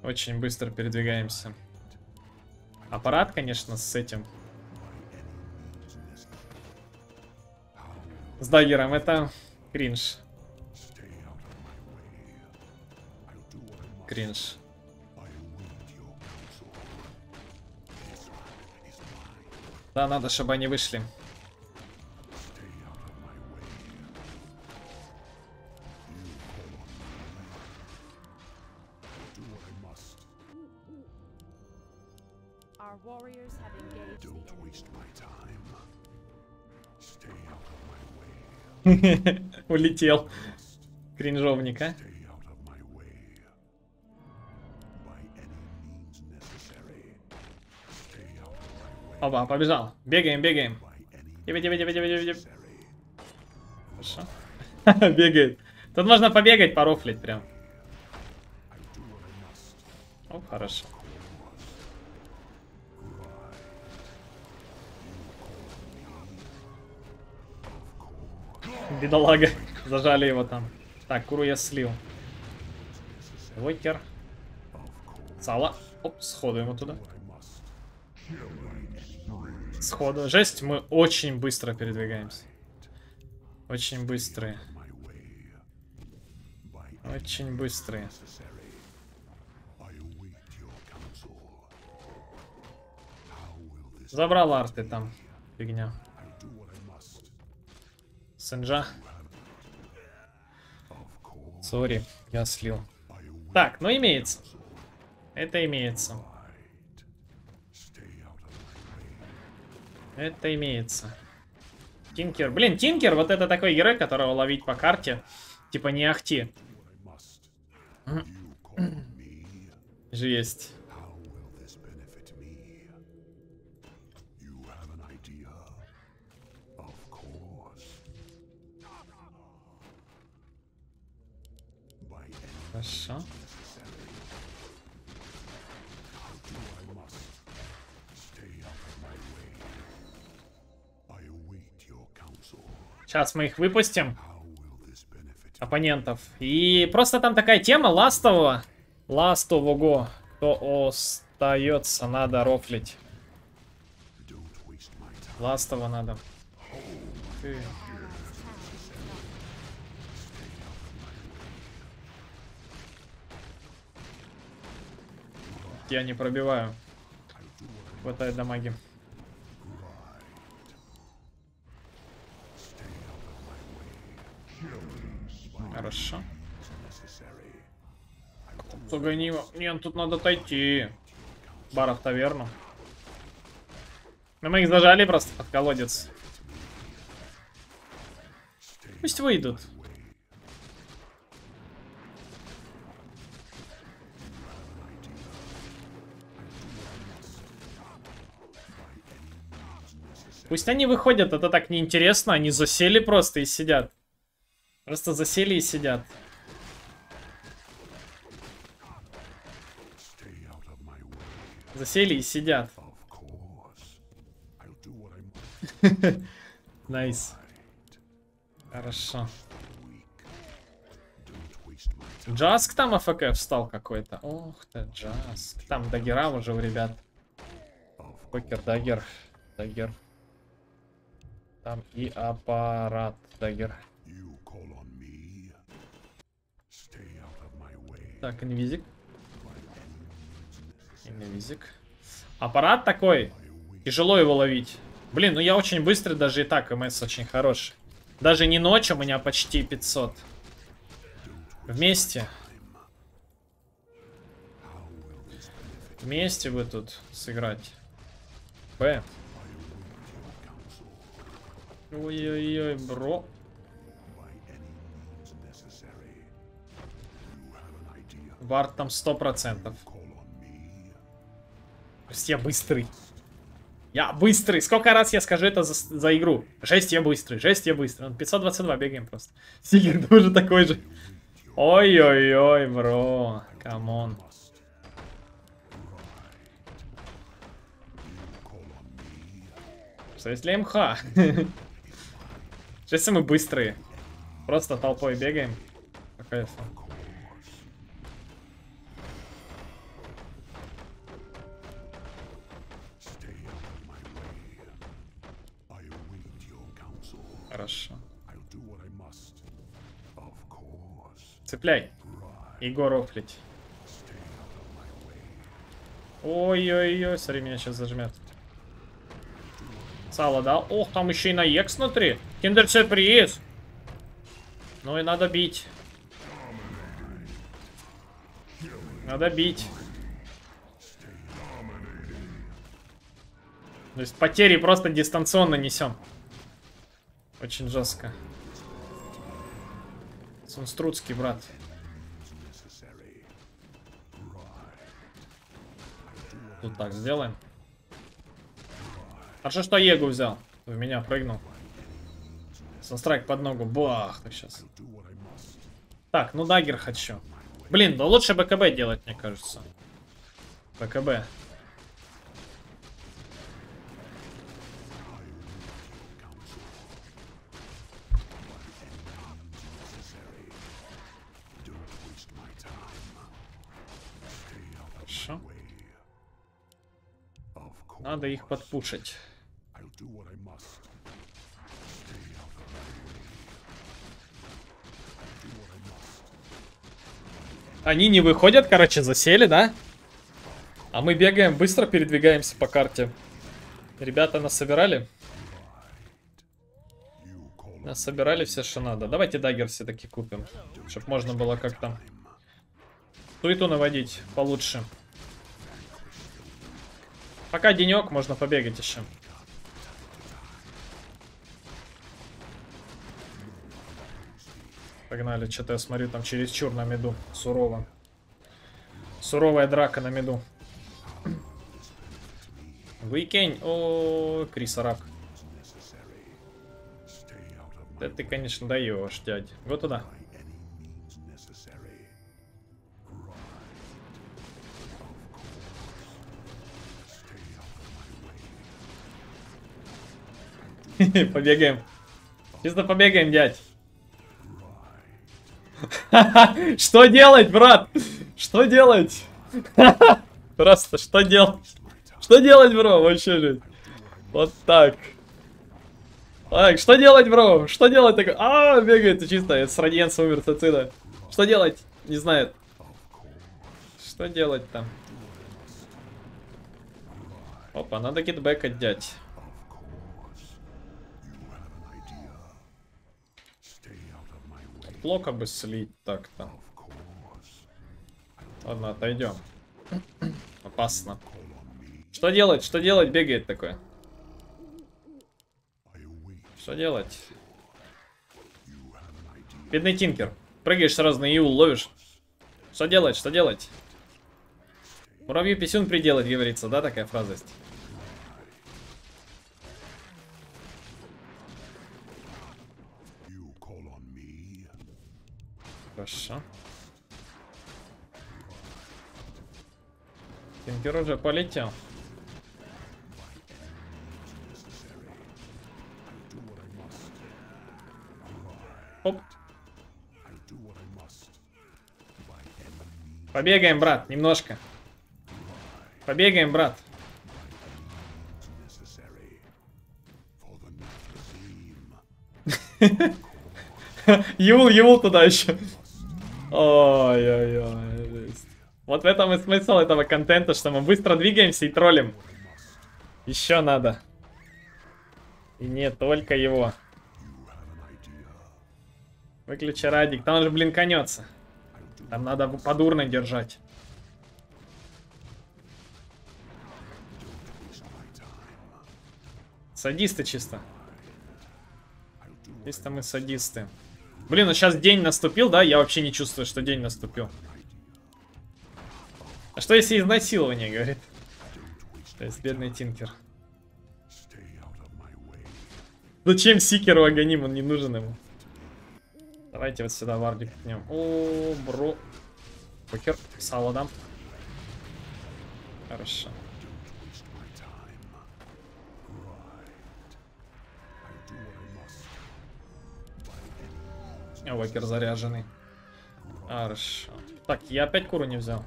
Очень быстро передвигаемся. Аппарат, конечно, с этим. С даггером. Это кринж. Кринж. Да, надо, чтобы они вышли. Улетел. Кринжовник, а? Опа, побежал. Бегаем, бегаем. Типа, типа, типа, типа, типа. Хорошо. Бегает. Тут можно побегать, порофлить прям. Оп, хорошо. Бедолага. Зажали его там. Так, куру я слил. Вокер. Сало. Оп, сходу ему туда. Сходу. Жесть, мы очень быстро передвигаемся. Очень быстрые. Очень быстрые. Забрал арты там. Фигня. Сенджа. Сори, я слил. Так, ну имеется. Это имеется. Это имеется. Тинкер. Блин, Тинкер, вот это такой герой, которого ловить по карте. Типа не ахти. Же. Хорошо. Сейчас мы их выпустим. Оппонентов. И просто там такая тема ластового. Ластового. Кто остается, надо рофлить. Ластово надо. Я не пробиваю. Хватает дамаги. Хорошо. Загонимо. Нет, тут надо отойти. Бара в таверну. Но мы их зажали просто под колодец. Пусть выйдут. Пусть они выходят, это так неинтересно, они засели просто и сидят. Просто засели и сидят. Засели и сидят. Nice. Хорошо. Джаск там AFK встал какой-то. Ох ты, Джаск. Там dagger а уже у ребят. Покер, dagger, dagger. Там и аппарат, дагер. Так, инвизик. Инвизик. Аппарат такой. Тяжело его ловить. Блин, ну я очень быстрый, даже и так МС очень хороший. Даже не ночь у меня почти 500. Вместе. Вместе вы тут сыграть. Б. Ой-ой-ой, bro. Ward там сто процентов. Я быстрый. Я быстрый. Сколько раз я скажу это за, за игру? Жесть, я быстрый. Жесть, я быстрый. Он 522 бегаем просто. Сигер тоже такой же. Ой-ой-ой, bro. Come on. Что если МХ? Если мы быстрые? Просто толпой бегаем. По кайфу. Цепляй. Егор офлить. Ой-ой-ой, смотри, меня сейчас зажмет. Сало дал. Ох, там еще и на Екс внутри. Киндер-сюрприз. Ну и надо бить. Надо бить. То есть потери просто дистанционно несем. Очень жестко. Сунструцкий, брат. Тут так сделаем. Хорошо, что Егу взял. В меня прыгнул. Санстрайк под ногу. Бах, так сейчас. Так, ну дагер хочу. Блин, да лучше БКБ делать, мне кажется. БКБ. Надо их подпушить. Они не выходят, короче, засели, да? А мы бегаем, быстро передвигаемся по карте. Ребята нас собирали? Нас собирали все, что надо. Давайте дагер все-таки купим. Чтоб можно было как-то суету наводить получше. Пока денек, можно побегать еще. Погнали, что-то я смотрю, там через чур на меду. Сурово. Суровая драка на меду. Выкинь. О, Криса рак. Да ты, конечно, даешь, дядь. Вот туда. Побегаем. Чисто побегаем, дядь. Что делать, брат? Что делать? Просто что делать? Что делать, бро? Вообще же. Вот так. Так, что делать, бро? Что делать такое? А, бегает чисто. Это с радиенса умер Цицина. Что делать? Не знает. Что делать там? Опа, надо китбэк отдять. Плохо бы слить так-то. Ладно, отойдем. Опасно. Что делать? Что делать? Бегает такой. Что делать? Бедный Тинкер. Прыгаешь сразу на Иул, ловишь. Что делать? Что делать? Муравью писюн приделать, говорится, да, такая фраза есть? Хорошо. Тинкер уже полетел. Оп. Побегаем, брат, немножко. Побегаем, брат. Юл, Юл туда еще. Ой-ой-ой. Вот в этом и смысл этого контента, что мы быстро двигаемся и троллим. Еще надо. И не только его. Выключи радик. Там же, блин, конется. Там надо подурно держать. Садисты чисто. Чисто мы садисты. Блин, ну сейчас день наступил, да? Я вообще не чувствую, что день наступил. А что если изнасилование, говорит? То есть бедный Тинкер. Зачем Сикеру Аганим? Он не нужен ему. Давайте вот сюда вардик пнем. О, бро. Покер, сало дам. Хорошо. Вокер заряженный. Хорошо. Так, я опять куру не взял.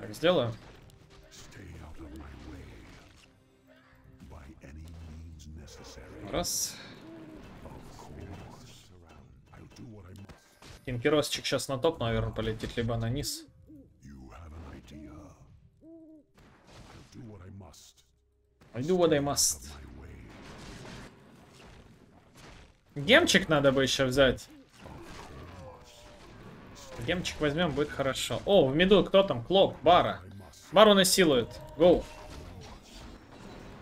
Так, сделаю. Раз. Кинкеросчик сейчас на топ, наверное, полетит, либо на низ. I do what I must. Гемчик надо бы еще взять. Гемчик возьмем, будет хорошо. О, в миду кто там? Клоп, Бара. Бару насилует. Гоу.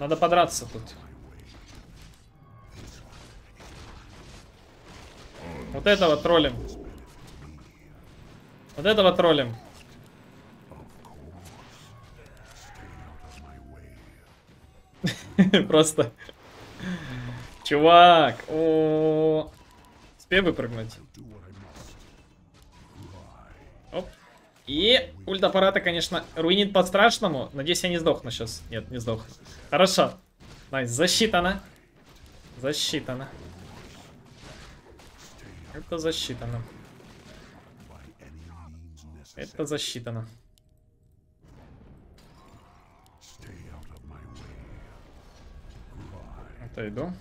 Надо подраться тут. Вот этого троллим. Вот этого троллим. Просто. Чувак. О, Успей выпрыгнуть. Оп. И ульт аппарата, конечно, руинит по-страшному. Надеюсь, я не сдохну сейчас. Нет, не сдохну. Хорошо. Nice, засчитано. Засчитано. Это засчитано. Это засчитано. Отойду.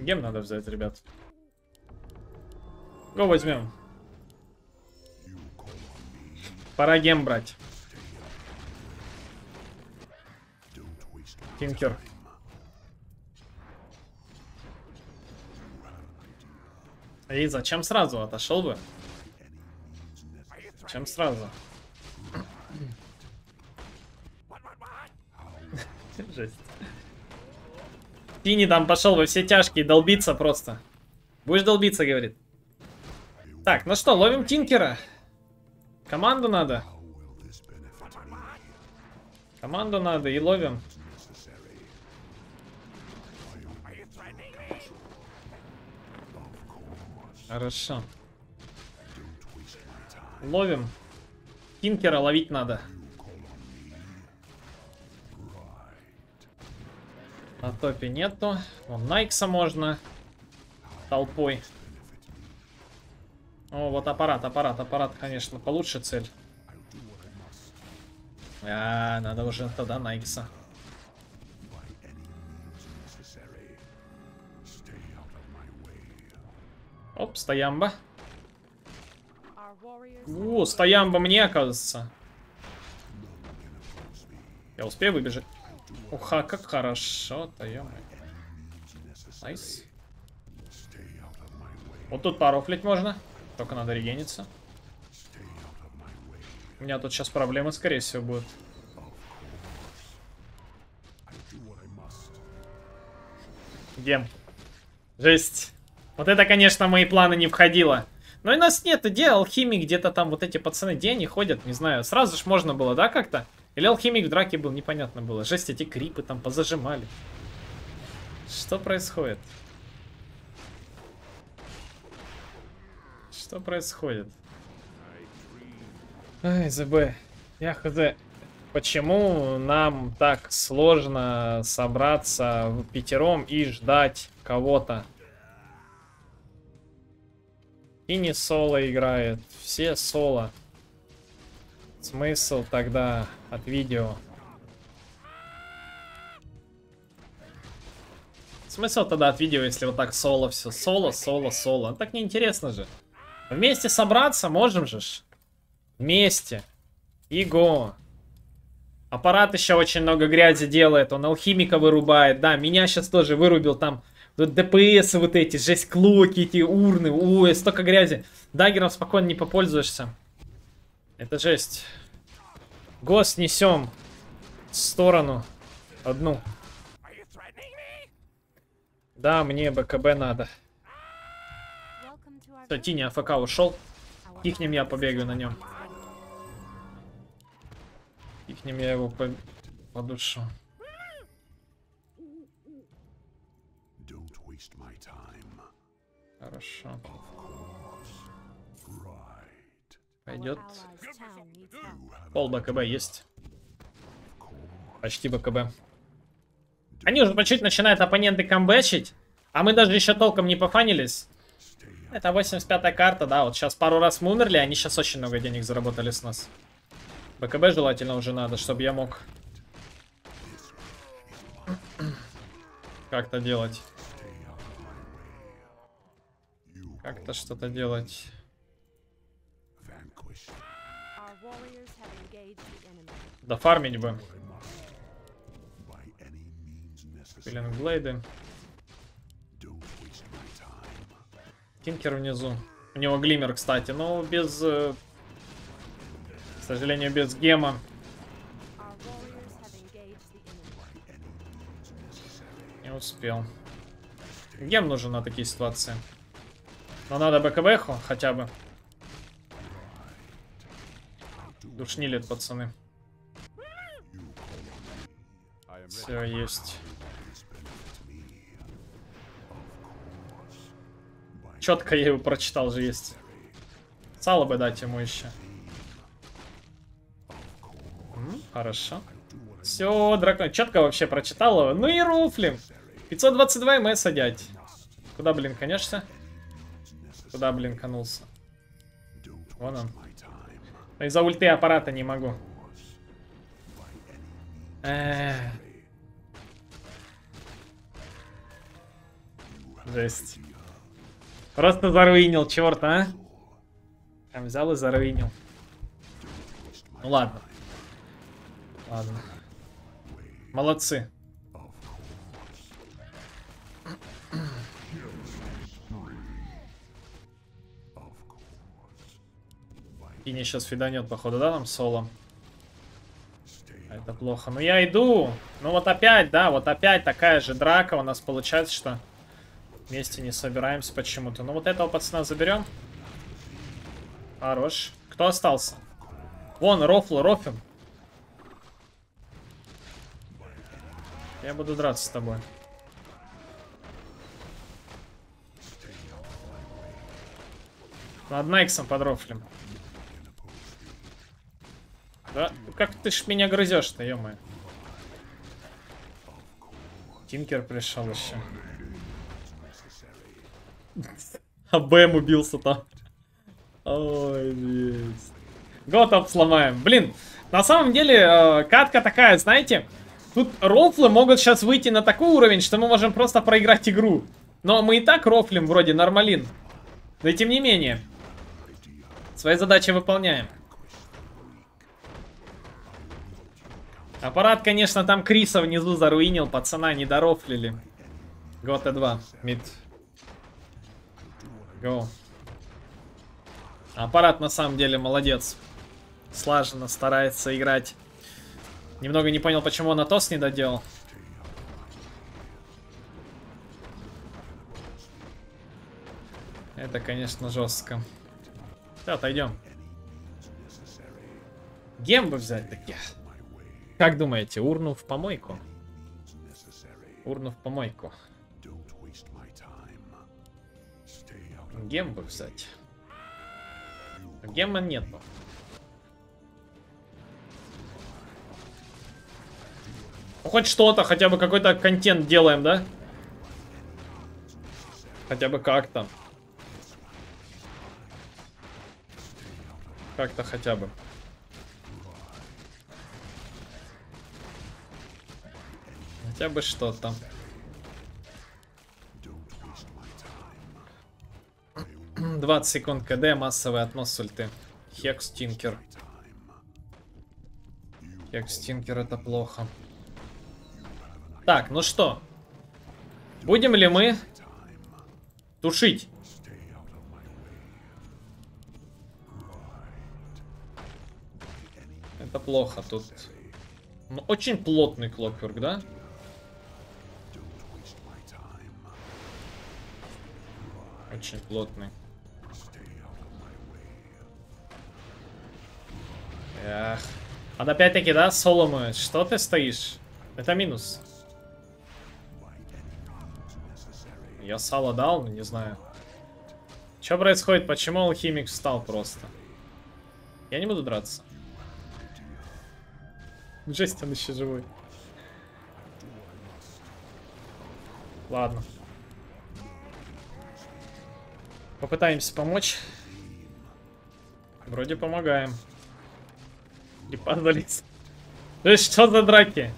Гем надо взять, ребят. Го возьмем. Пора гем брать. Тинкер. И зачем сразу? Отошел бы. Зачем сразу? Жесть. Тини там пошел во все тяжкие долбиться просто. Будешь долбиться, говорит. Так, ну что, ловим Тинкера. Команду надо. Команду надо и ловим. Хорошо. Ловим. Тинкера ловить надо. На топе нету. Вон Найкса можно. Толпой. О, вот аппарат, аппарат, аппарат, конечно, получше цель. А, надо уже тогда Найкса. Оп, стоямба. О, стоямба мне, оказывается. Я успею выбежать? Уха, как хорошо-то, Nice. Вот тут порофлить можно. Только надо регениться. У меня тут сейчас проблемы, скорее всего, будут. Гем. Жесть. Вот это, конечно, мои планы не входило. Но и нас нет, где алхимик, где-то там вот эти пацаны, где они ходят, не знаю. Сразу ж можно было, да, как-то? Или алхимик в драке был, непонятно было. Жесть, эти крипы там позажимали. Что происходит? Что происходит? Ай, ЗБ. Я хз. Почему нам так сложно собраться в пятером и ждать кого-то? И не соло играет, все соло. Смысл тогда от видео? Смысл тогда от видео, если вот так соло все? Соло, соло, соло. Ну, так неинтересно же. Вместе собраться можем же. Вместе. Иго. Аппарат еще очень много грязи делает, он алхимика вырубает. Да, меня сейчас тоже вырубил там вот ДПС вот эти, жесть, клоки, эти урны. Ой, столько грязи. Даггером спокойно не попользуешься. Это жесть. Гос несем в сторону. Одну. Да, мне БКБ надо. Все, Тини АФК ушел. Кикнем я побегаю на нем. Кикнем я его по, по душу. Хорошо. Пойдет. Пол БКБ есть. Почти БКБ. Они уже по чуть начинают оппоненты камбэчить. А мы даже еще толком не пофанились. Это 85-я карта, да. Вот сейчас пару раз мы умерли, они сейчас очень много денег заработали с нас. БКБ желательно уже надо, чтобы я мог как-то делать. Как-то что-то делать. Да фармить бы. Пилингблейды. Тинкер внизу. У него глиммер, кстати, но без... Э, к сожалению, без гема. Не успел. Гем нужен на такие ситуации. Но надо БКБху хотя бы. Душнили пацаны. Все, есть. Четко я его прочитал же есть. Сало бы дать ему еще. Хорошо. Все, дракон. Четко вообще прочитал его. Ну и руфлим. 522 МС дядь. Куда, блин, конечно? Куда, блин, канулся? Вон он. Из-за ульты аппарата не могу. Э Жесть. Просто заруинил, черт, а? Прям взял и заруинил. Ну ладно. Ладно. Молодцы. И не сейчас фиданет, походу, да, нам соло? Это плохо. Ну я иду. Ну вот опять, да, вот опять такая же драка у нас получается, что... Вместе не собираемся почему-то. Ну вот этого пацана заберем. Хорош. Кто остался? Вон, рофл, рофим. Я буду драться с тобой. Над Найксом подрофлим. Да? Как ты ж меня грызешь-то, ё -моё. Тинкер пришел еще. А Бэм убился там. Ой, есть. Готов сломаем. Блин, на самом деле, э, катка такая, знаете, тут рофлы могут сейчас выйти на такой уровень, что мы можем просто проиграть игру. Но мы и так рофлим вроде нормалин. Но и тем не менее, свои задачи выполняем. Аппарат, конечно, там Криса внизу заруинил, пацана не дорофлили. Гота 2, мид. Go. Аппарат на самом деле молодец. Слаженно старается играть. Немного не понял, почему он Атос не доделал. Это, конечно, жестко. Все, отойдем. Гем бы взять таки. Как думаете, урну в помойку? Урну в помойку. Гем бы взять. Гемма нету. Хоть что-то, хотя бы какой-то контент делаем, да? Хотя бы как-то. Как-то хотя бы. Хотя бы что-то. 20 секунд КД, массовый относ ульты. Хекс Тинкер. Хекс Тинкер это плохо. Так, ну что? Будем ли мы тушить? Это плохо тут. Ну, очень плотный клокверк, да? Очень плотный. Эх. А опять-таки, да, Соломон, что ты стоишь? Это минус. Я сало дал, не знаю. Что происходит? Почему алхимик встал просто? Я не буду драться. Жесть, он еще живой. Ладно. Попытаемся помочь. Вроде помогаем. Крипа залез. Да что за драки?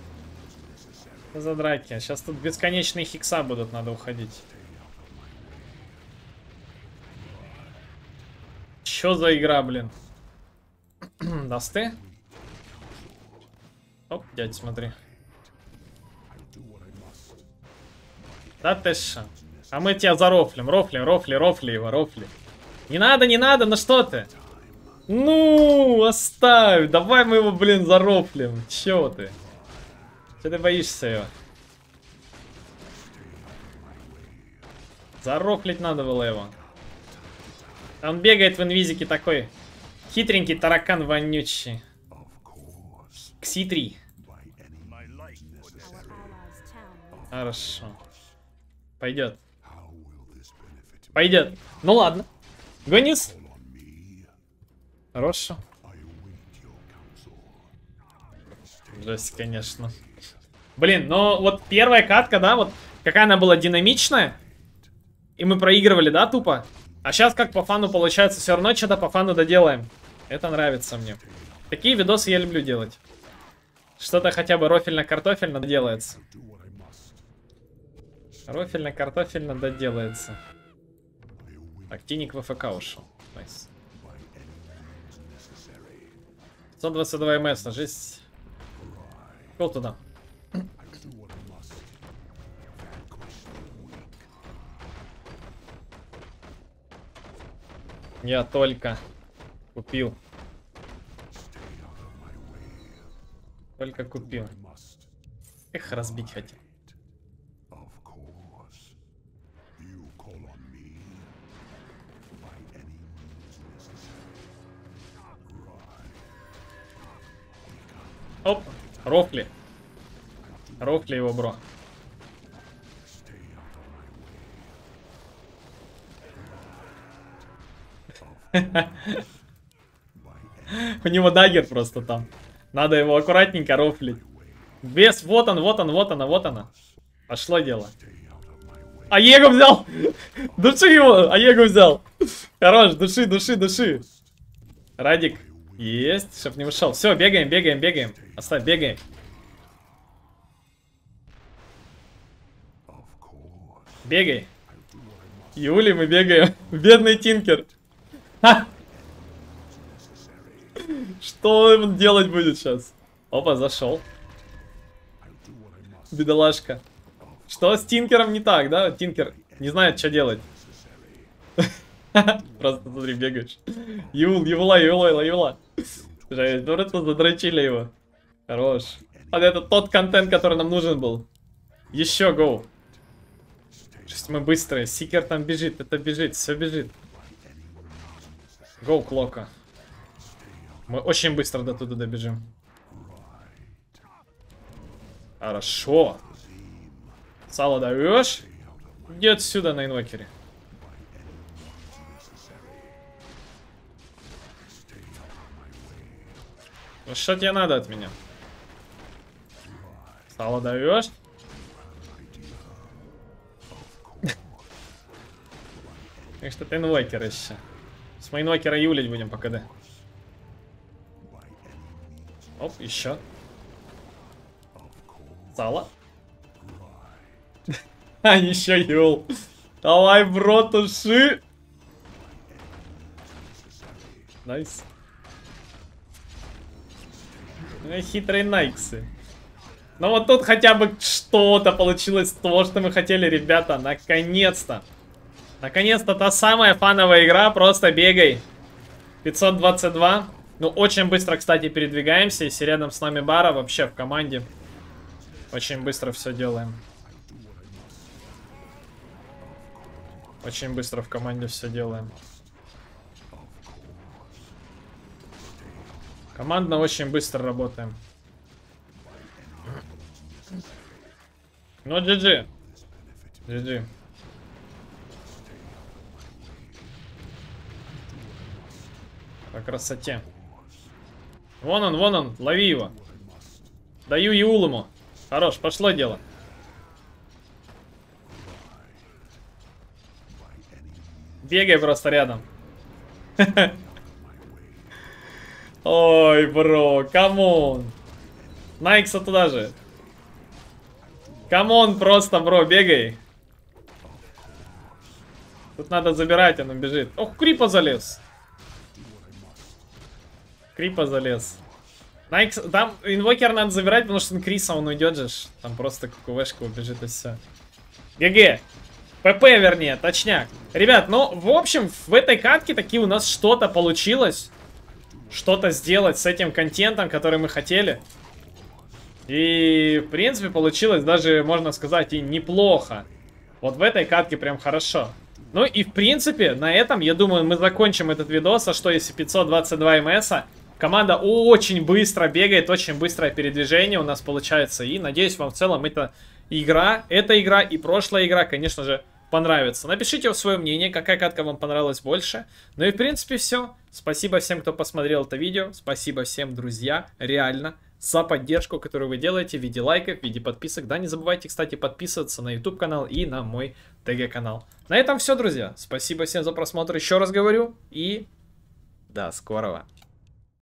Что за драки? Сейчас тут бесконечные хикса будут, надо уходить. Чё за игра, блин? Дасты? Оп, дядь, смотри. Да ты шо? А мы тебя зарофлим, рофлим, рофли, рофли его, рофли. Не надо, не надо, ну что ты? Ну, оставь. Давай мы его, блин, зарофлим. Чё ты? Че ты боишься его? Зарофлить надо было его. Он бегает в инвизике такой. Хитренький таракан вонючий. Кси-3. Хорошо. Пойдет. Пойдет. Ну ладно. Гонис. Хорошо. Жесть, конечно. Блин, но вот первая катка, да, вот какая она была динамичная. И мы проигрывали, да, тупо? А сейчас как по фану получается, все равно что-то по фану доделаем. Это нравится мне. Такие видосы я люблю делать. Что-то хотя бы рофельно-картофельно доделается. Рофельно-картофельно доделается. Так, Тиник в AFK ушел. Nice. 122 MS, жесть. Пошел туда. Я только купил. Только купил. Эх, разбить хотел. Оп, рофли. Рофли его, бро. У него дагер просто там. Надо его аккуратненько рофлить. Без, вот он, вот он, вот она, вот она. Пошло дело. А Его взял! Души его! А Его взял! Хорош, души, души, души. Радик, есть, чтоб не ушел. Все, бегаем, бегаем, бегаем. Оставь, бегаем. Бегай. Юли, мы бегаем. Бедный Тинкер. Что он делать будет сейчас? Опа, зашел. Бедолашка. Что с Тинкером не так, да? Тинкер не знает, что делать. Просто смотри, бегаешь. Юл, юла, юла, юла. Жесть, ну это задрочили его. Хорош. А это тот контент, который нам нужен был. Еще гоу. Мы быстрые. Сикер там бежит, это бежит, все бежит. Гоу, Клока. Мы очень быстро до туда добежим. Хорошо. Сало даешь? Иди отсюда на инвокере. Ну что тебе надо от меня? Сало даешь? Так что ты инвокер еще. С мейнвокера юлить будем по КД. Оп, еще. Сало. А, еще юл. Давай, бро, туши. Найс. Ну, хитрые найксы. Ну вот тут хотя бы что-то получилось то, что мы хотели, ребята. Наконец-то. Наконец-то та самая фановая игра. Просто бегай. 522. Ну, очень быстро, кстати, передвигаемся. Если рядом с нами бара, вообще в команде. Очень быстро все делаем. Очень быстро в команде все делаем. Командно очень быстро работаем. Ну, GG. GG. По красоте. Вон он, вон он, лови его. Даю Юл ему. Хорош, пошло дело. Бегай просто рядом. Ой, bro, come on. Найкса туда же. Come on, просто, bro, бегай. Тут надо забирать, он бежит. Ох, Крипа залез. Крипа залез. Найкс, там инвокер надо забирать, потому что он Криса, он уйдет же. Там просто ККВшка убежит и все. ГГ. ПП, вернее, точняк. Ребят, ну, в общем, в этой катке такие у нас что-то получилось. Что-то сделать с этим контентом, который мы хотели. И, в принципе, получилось даже, можно сказать, и неплохо. Вот в этой катке прям хорошо. Ну и, в принципе, на этом, я думаю, мы закончим этот видос. А что, если 522 МС? Команда очень быстро бегает, очень быстрое передвижение у нас получается. И, надеюсь, вам в целом эта игра, эта игра и прошлая игра, конечно же, понравится. Напишите свое мнение, какая катка вам понравилась больше. Ну и в принципе все. Спасибо всем, кто посмотрел это видео. Спасибо всем, друзья, реально, за поддержку, которую вы делаете в виде лайков, в виде подписок. Да, не забывайте, кстати, подписываться на YouTube канал и на мой ТГ канал. На этом все, друзья. Спасибо всем за просмотр, еще раз говорю. И до скорого.